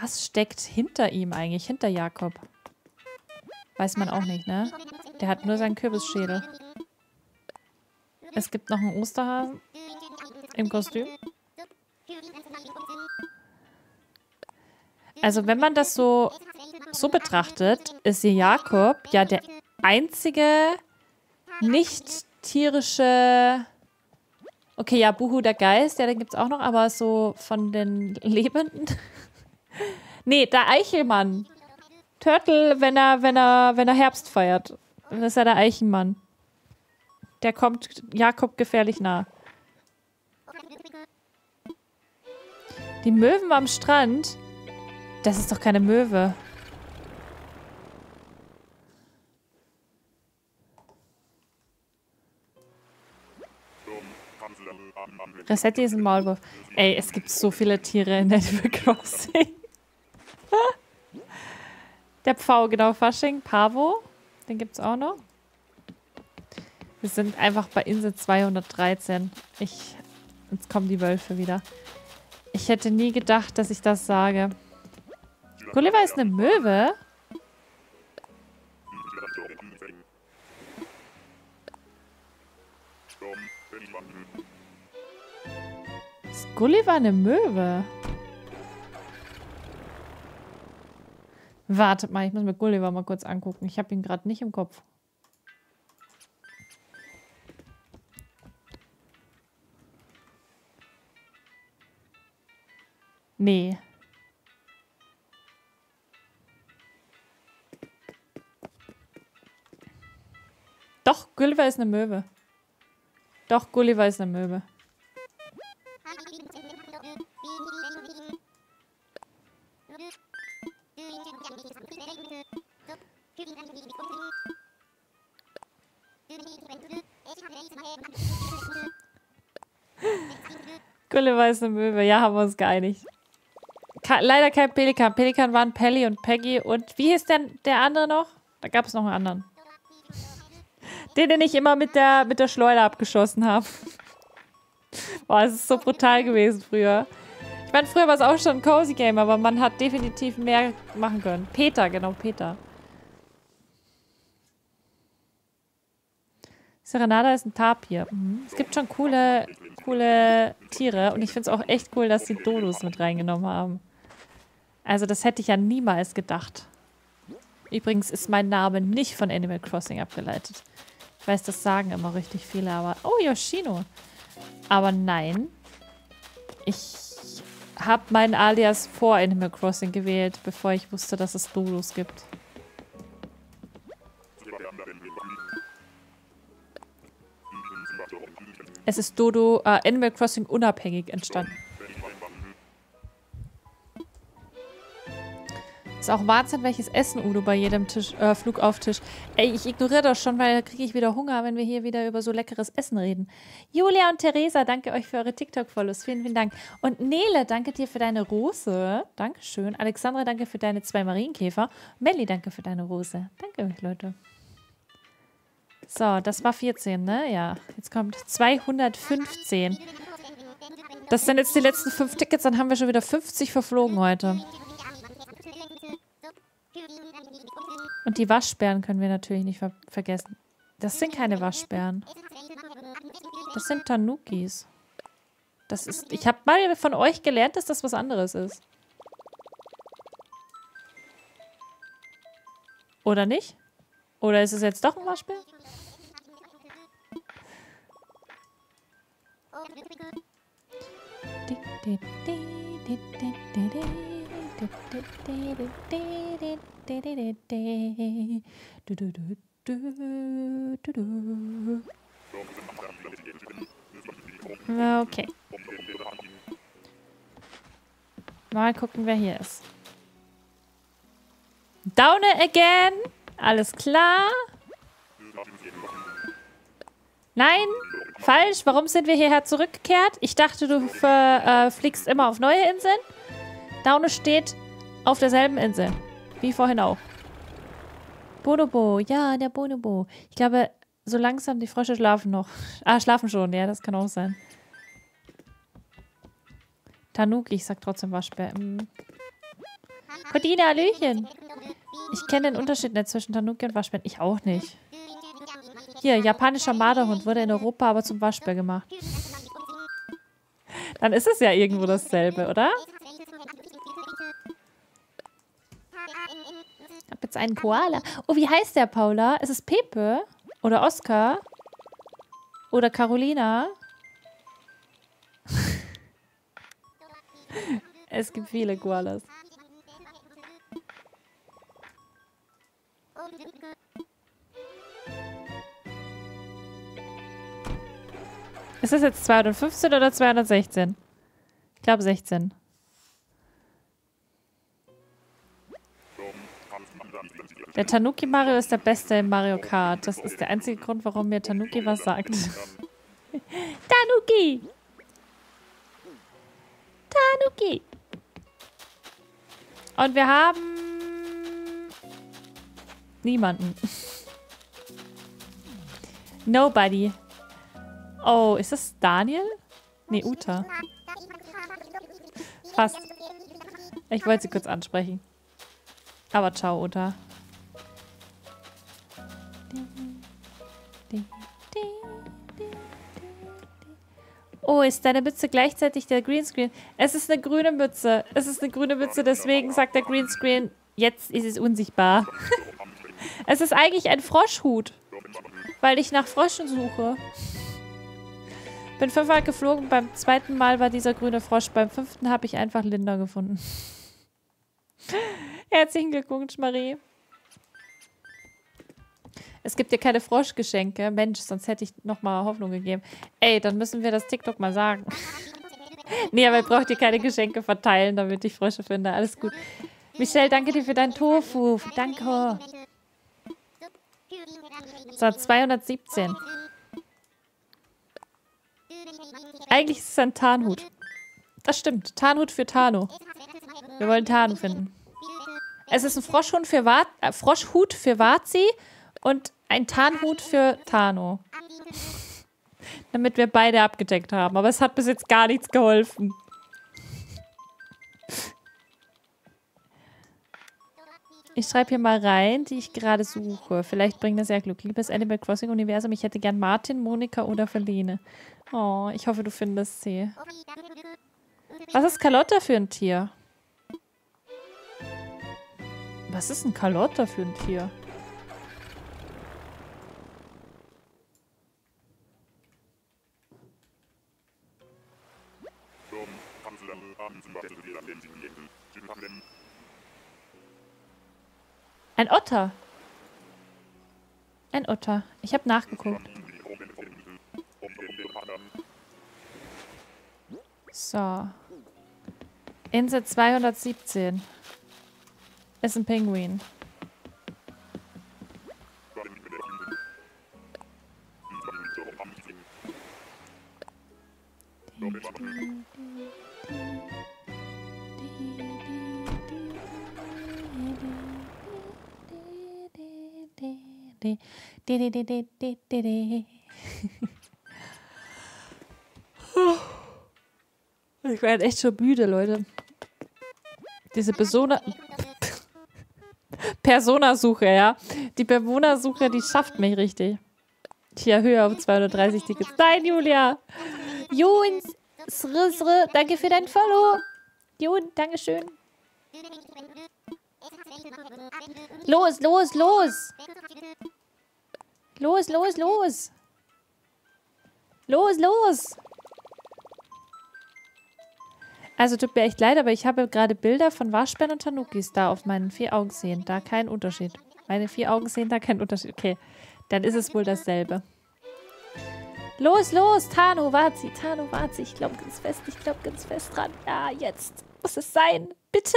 Was steckt hinter ihm eigentlich? Hinter Jakob? Weiß man auch nicht, ne? Der hat nur seinen Kürbisschädel. Es gibt noch einen Osterhasen im Kostüm. Also wenn man das so, so betrachtet, ist Jakob ja der einzige nicht tierische... Okay, ja, Buhu der Geist, ja, den gibt es auch noch, aber so von den Lebenden nee, der Eichelmann. Turtle, wenn er, wenn er, wenn er Herbst feiert. Das ist ja der Eichenmann. Der kommt Jakob gefährlich nah. Die Möwen am Strand? Das ist doch keine Möwe. Resetti ist ein Maulwurf. Ey, es gibt so viele Tiere in Animal Crossing. Der Pfau, genau, Fasching. Pavo, den gibt es auch noch. Wir sind einfach bei Insel 213. Ich, jetzt kommen die Wölfe wieder. Ich hätte nie gedacht, dass ich das sage. Gulliver ist eine Möwe? Scully war eine Möwe. Wartet mal, ich muss mir Gulliver mal kurz angucken. Ich habe ihn gerade nicht im Kopf. Nee. Doch, Gulliver ist eine Möwe. Doch, Gulliver ist eine Möwe. Gulliver ist eine Möwe. Ja, haben wir uns geeinigt. Ka leider kein Pelikan. Pelikan waren Pelly und Peggy. Und wie hieß denn der andere noch? Da gab es noch einen anderen. Den, den ich immer mit der, mit der Schleuder abgeschossen habe. Boah, es ist so brutal gewesen früher. Ich meine, früher war es auch schon ein Cozy Game, aber man hat definitiv mehr machen können. Peter, genau, Peter. Serenada ist ein Tapir. Mhm. Es gibt schon coole, coole Tiere und ich finde es auch echt cool, dass sie Dodos mit reingenommen haben. Also das hätte ich ja niemals gedacht. Übrigens ist mein Name nicht von Animal Crossing abgeleitet weiß, das sagen immer richtig viele, aber... Oh, Yoshino. Aber nein. Ich habe meinen Alias vor Animal Crossing gewählt, bevor ich wusste, dass es Dodos gibt. Es ist Dodo äh, Animal Crossing unabhängig entstanden. Ist auch Wahnsinn, welches Essen Udo bei jedem Tisch, äh, Flugauftisch. Ey, ich ignoriere das schon, weil da kriege ich wieder Hunger, wenn wir hier wieder über so leckeres Essen reden. Julia und Theresa, danke euch für eure TikTok-Follows. Vielen, vielen Dank. Und Nele, danke dir für deine Rose. Dankeschön. Alexandra, danke für deine zwei Marienkäfer. Melli, danke für deine Rose. Danke euch, Leute. So, das war 14, ne? Ja. Jetzt kommt 215. Das sind jetzt die letzten fünf Tickets, dann haben wir schon wieder 50 verflogen heute. Und die Waschbären können wir natürlich nicht ver vergessen. Das sind keine Waschbären. Das sind Tanukis. Das ist. Ich habe mal von euch gelernt, dass das was anderes ist. Oder nicht? Oder ist es jetzt doch ein Waschbär? Di, di, di, Okay. Mal gucken, wer hier ist. Down again. Alles klar. Nein, falsch. Warum sind wir hierher zurückgekehrt? Ich dachte, du äh, fliegst immer auf neue Inseln. Daune steht auf derselben Insel. Wie vorhin auch. Bonobo. Ja, der Bonobo. Ich glaube, so langsam die Frösche schlafen noch. Ah, schlafen schon. Ja, das kann auch sein. Tanuki, ich sag trotzdem Waschbär. Hm. Cordina, Hallöchen. Ich kenne den Unterschied nicht zwischen Tanuki und Waschbären. Ich auch nicht. Hier, japanischer Marderhund wurde in Europa aber zum Waschbär gemacht. Dann ist es ja irgendwo dasselbe, oder? Ich habe jetzt einen Koala. Oh, wie heißt der, Paula? Ist es Pepe? Oder Oscar? Oder Carolina? es gibt viele Koalas. Ist das jetzt 215 oder 216? Ich glaube 16. Der Tanuki Mario ist der Beste in Mario Kart. Das ist der einzige Grund, warum mir Tanuki was sagt. Tanuki! Tanuki! Und wir haben... Niemanden. Nobody. Oh, ist das Daniel? Nee, Uta. Fast. Ich wollte sie kurz ansprechen. Aber ciao, Uta. Oh, ist deine Mütze gleichzeitig der Greenscreen? Es ist eine grüne Mütze. Es ist eine grüne Mütze, deswegen sagt der Greenscreen, jetzt ist es unsichtbar. es ist eigentlich ein Froschhut, weil ich nach Fröschen suche. Bin fünfmal geflogen, beim zweiten Mal war dieser grüne Frosch, beim fünften habe ich einfach Linda gefunden. Herzlichen Glückwunsch, Marie. Es gibt dir keine Froschgeschenke. Mensch, sonst hätte ich nochmal Hoffnung gegeben. Ey, dann müssen wir das TikTok mal sagen. nee, aber ihr braucht dir keine Geschenke verteilen, damit ich Frösche finde. Alles gut. Michelle, danke dir für deinen Tofu. Danke. So, 217. Eigentlich ist es ein Tarnhut. Das stimmt. Tarnhut für Tano. Wir wollen Tano finden. Es ist ein Froschhut für, äh, Froschhut für Wazi und ein Tarnhut für Tano. Damit wir beide abgedeckt haben. Aber es hat bis jetzt gar nichts geholfen. Ich schreibe hier mal rein, die ich gerade suche. Vielleicht bringt das ja Glück. Liebes Animal Crossing Universum, ich hätte gern Martin, Monika oder Verlene. Oh, ich hoffe, du findest sie. Was ist Carlotta für ein Tier? Was ist ein Carlotta für ein Tier? Ein Otter. Ein Otter. Ich habe nachgeguckt. So. Insel 217. Ist ein Pinguin. Ich werde echt schon müde, Leute. Diese Persona... Personasuche, ja. Die Bewohnersuche, die schafft mich richtig. Ich erhöhe auf 230 Tickets. Nein, Julia! Jun, sr, sr, danke für dein Follow. Jun, Dankeschön. Los, los, los! Los, los, los! Los, los! Also tut mir echt leid, aber ich habe gerade Bilder von Waschbären und Tanukis da auf meinen vier Augen sehen. Da kein Unterschied. Meine vier Augen sehen da keinen Unterschied. Okay, dann ist es wohl dasselbe. Los, los, Tano, Wazi, Tano, Wazi. Ich glaube ganz fest, ich glaube ganz fest dran. Ja, jetzt muss es sein. Bitte!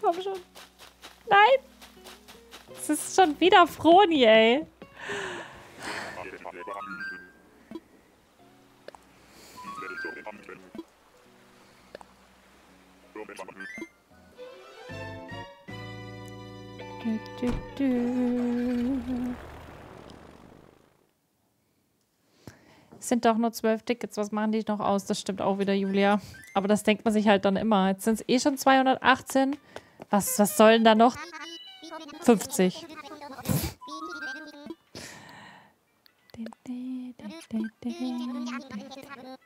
Komm schon. Nein! Es ist schon wieder Froni, ey. Du, du, du. Es sind doch nur zwölf Tickets. Was machen die noch aus? Das stimmt auch wieder, Julia. Aber das denkt man sich halt dann immer. Jetzt sind es eh schon 218. Was, was sollen da noch? 50.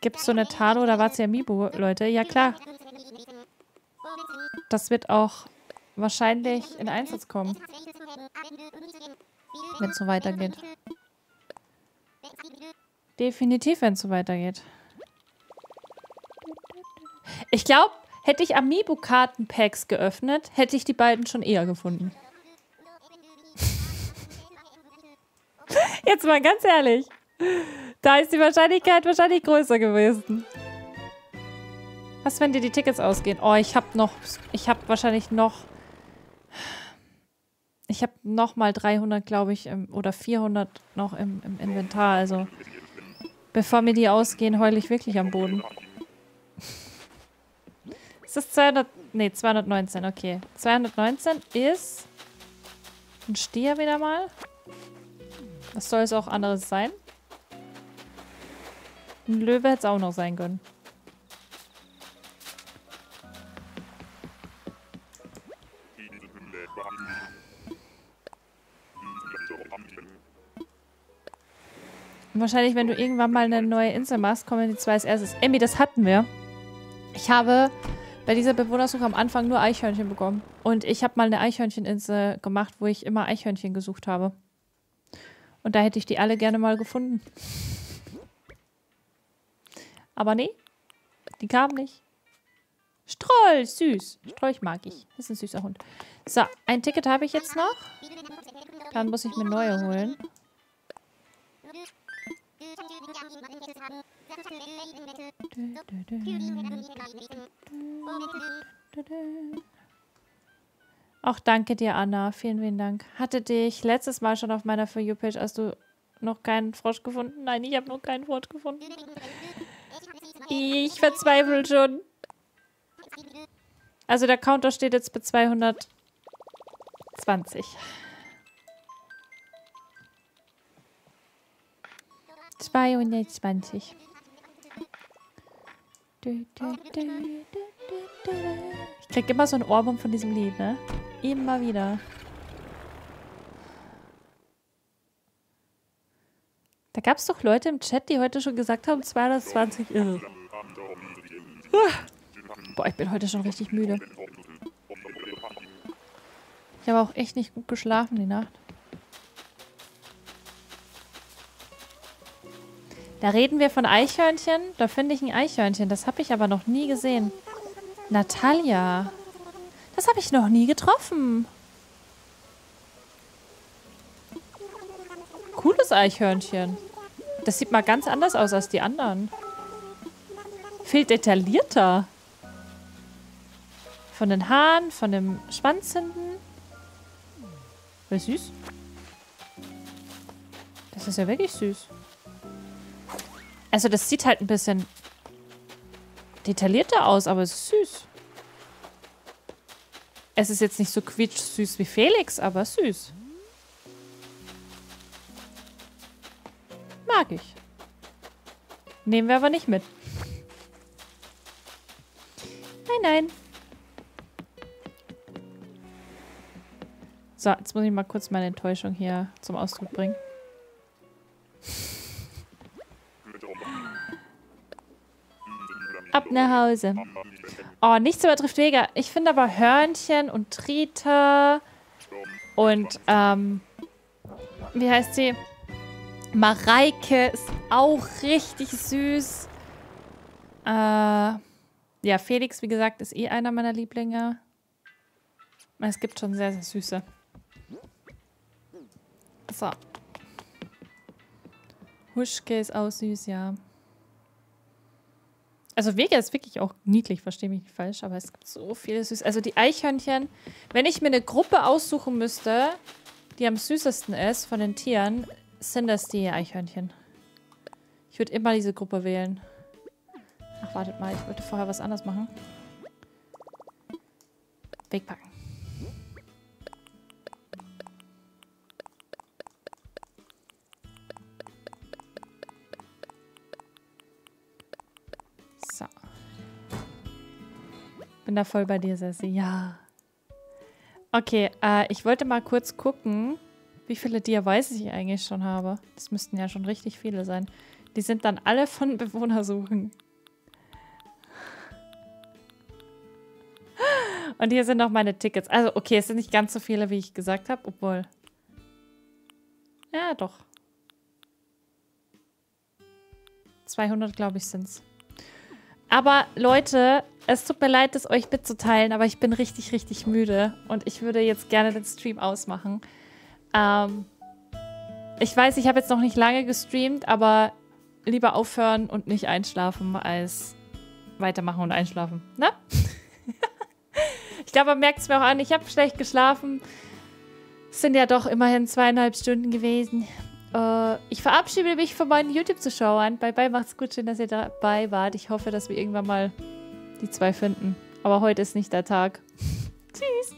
Gibt es so eine Talo oder Wazia Amiibo, Leute? Ja, klar. Das wird auch wahrscheinlich in Einsatz kommen. Wenn es so weitergeht. Definitiv, wenn es so weitergeht. Ich glaube, Hätte ich Amiibo-Karten-Packs geöffnet, hätte ich die beiden schon eher gefunden. Jetzt mal ganz ehrlich. Da ist die Wahrscheinlichkeit wahrscheinlich größer gewesen. Was, wenn dir die Tickets ausgehen? Oh, ich habe noch... Ich habe wahrscheinlich noch... Ich habe noch mal 300, glaube ich, im, oder 400 noch im, im Inventar. Also, bevor mir die ausgehen, heule ich wirklich am Boden. Ist das 200? Ne, 219, okay. 219 ist ein Stier wieder mal. Was soll es auch anderes sein? Ein Löwe hätte es auch noch sein können. Wahrscheinlich, wenn du irgendwann mal eine neue Insel machst, kommen die zwei als erstes. Emmy, das hatten wir. Ich habe bei dieser Bewohnersuche am Anfang nur Eichhörnchen bekommen. Und ich habe mal eine Eichhörncheninsel gemacht, wo ich immer Eichhörnchen gesucht habe. Und da hätte ich die alle gerne mal gefunden. Aber nee, die kamen nicht. Stroll, süß. Strolch mag ich. Das ist ein süßer Hund. So, ein Ticket habe ich jetzt noch. Dann muss ich mir neue holen. Auch danke dir, Anna. Vielen, vielen Dank. Hatte dich letztes Mal schon auf meiner For You-Page, als du noch keinen Frosch gefunden? Nein, ich habe noch keinen Frosch gefunden. Ich verzweifle schon. Also der Counter steht jetzt bei 220. 220. Ich krieg immer so ein Ohrwurm von diesem Lied, ne? Immer wieder. Da gab es doch Leute im Chat, die heute schon gesagt haben, 220 irre. Boah, ich bin heute schon richtig müde. Ich habe auch echt nicht gut geschlafen die Nacht. Da reden wir von Eichhörnchen. Da finde ich ein Eichhörnchen. Das habe ich aber noch nie gesehen. Natalia. Das habe ich noch nie getroffen. Cooles Eichhörnchen. Das sieht mal ganz anders aus als die anderen. Viel detaillierter. Von den Haaren, von dem Schwanz hinten. Voll süß. Das ist ja wirklich süß. Also das sieht halt ein bisschen detaillierter aus, aber es ist süß. Es ist jetzt nicht so quietsch süß wie Felix, aber süß. Mag ich. Nehmen wir aber nicht mit. Nein, nein. So, jetzt muss ich mal kurz meine Enttäuschung hier zum Ausdruck bringen. Ab nach Hause. Oh, nichts übertrifft Vega. Ich finde aber Hörnchen und Trita und, ähm, wie heißt sie? Mareike ist auch richtig süß. Äh, ja, Felix, wie gesagt, ist eh einer meiner Lieblinge. Es gibt schon sehr, sehr süße. So. Huschke ist auch süß, ja. Also Vega ist wirklich auch niedlich, verstehe mich nicht falsch, aber es gibt so viele süß. Also die Eichhörnchen, wenn ich mir eine Gruppe aussuchen müsste, die am süßesten ist von den Tieren, sind das die Eichhörnchen. Ich würde immer diese Gruppe wählen. Ach, wartet mal, ich wollte vorher was anderes machen. Wegpacken. Bin da voll bei dir, Sessi. Ja. Okay, äh, ich wollte mal kurz gucken, wie viele DIYs ich eigentlich schon habe. Das müssten ja schon richtig viele sein. Die sind dann alle von Bewohnersuchen. Und hier sind noch meine Tickets. Also, okay, es sind nicht ganz so viele, wie ich gesagt habe, obwohl... Ja, doch. 200, glaube ich, sind es. Aber Leute, es tut mir leid, das euch mitzuteilen, aber ich bin richtig, richtig müde und ich würde jetzt gerne den Stream ausmachen. Ähm, ich weiß, ich habe jetzt noch nicht lange gestreamt, aber lieber aufhören und nicht einschlafen, als weitermachen und einschlafen. Ne? ich glaube, man merkt es mir auch an, ich habe schlecht geschlafen. Es sind ja doch immerhin zweieinhalb Stunden gewesen. Uh, ich verabschiede mich von meinen YouTube-Zuschauern. Bye bye, macht's gut, schön, dass ihr dabei wart. Ich hoffe, dass wir irgendwann mal die zwei finden. Aber heute ist nicht der Tag.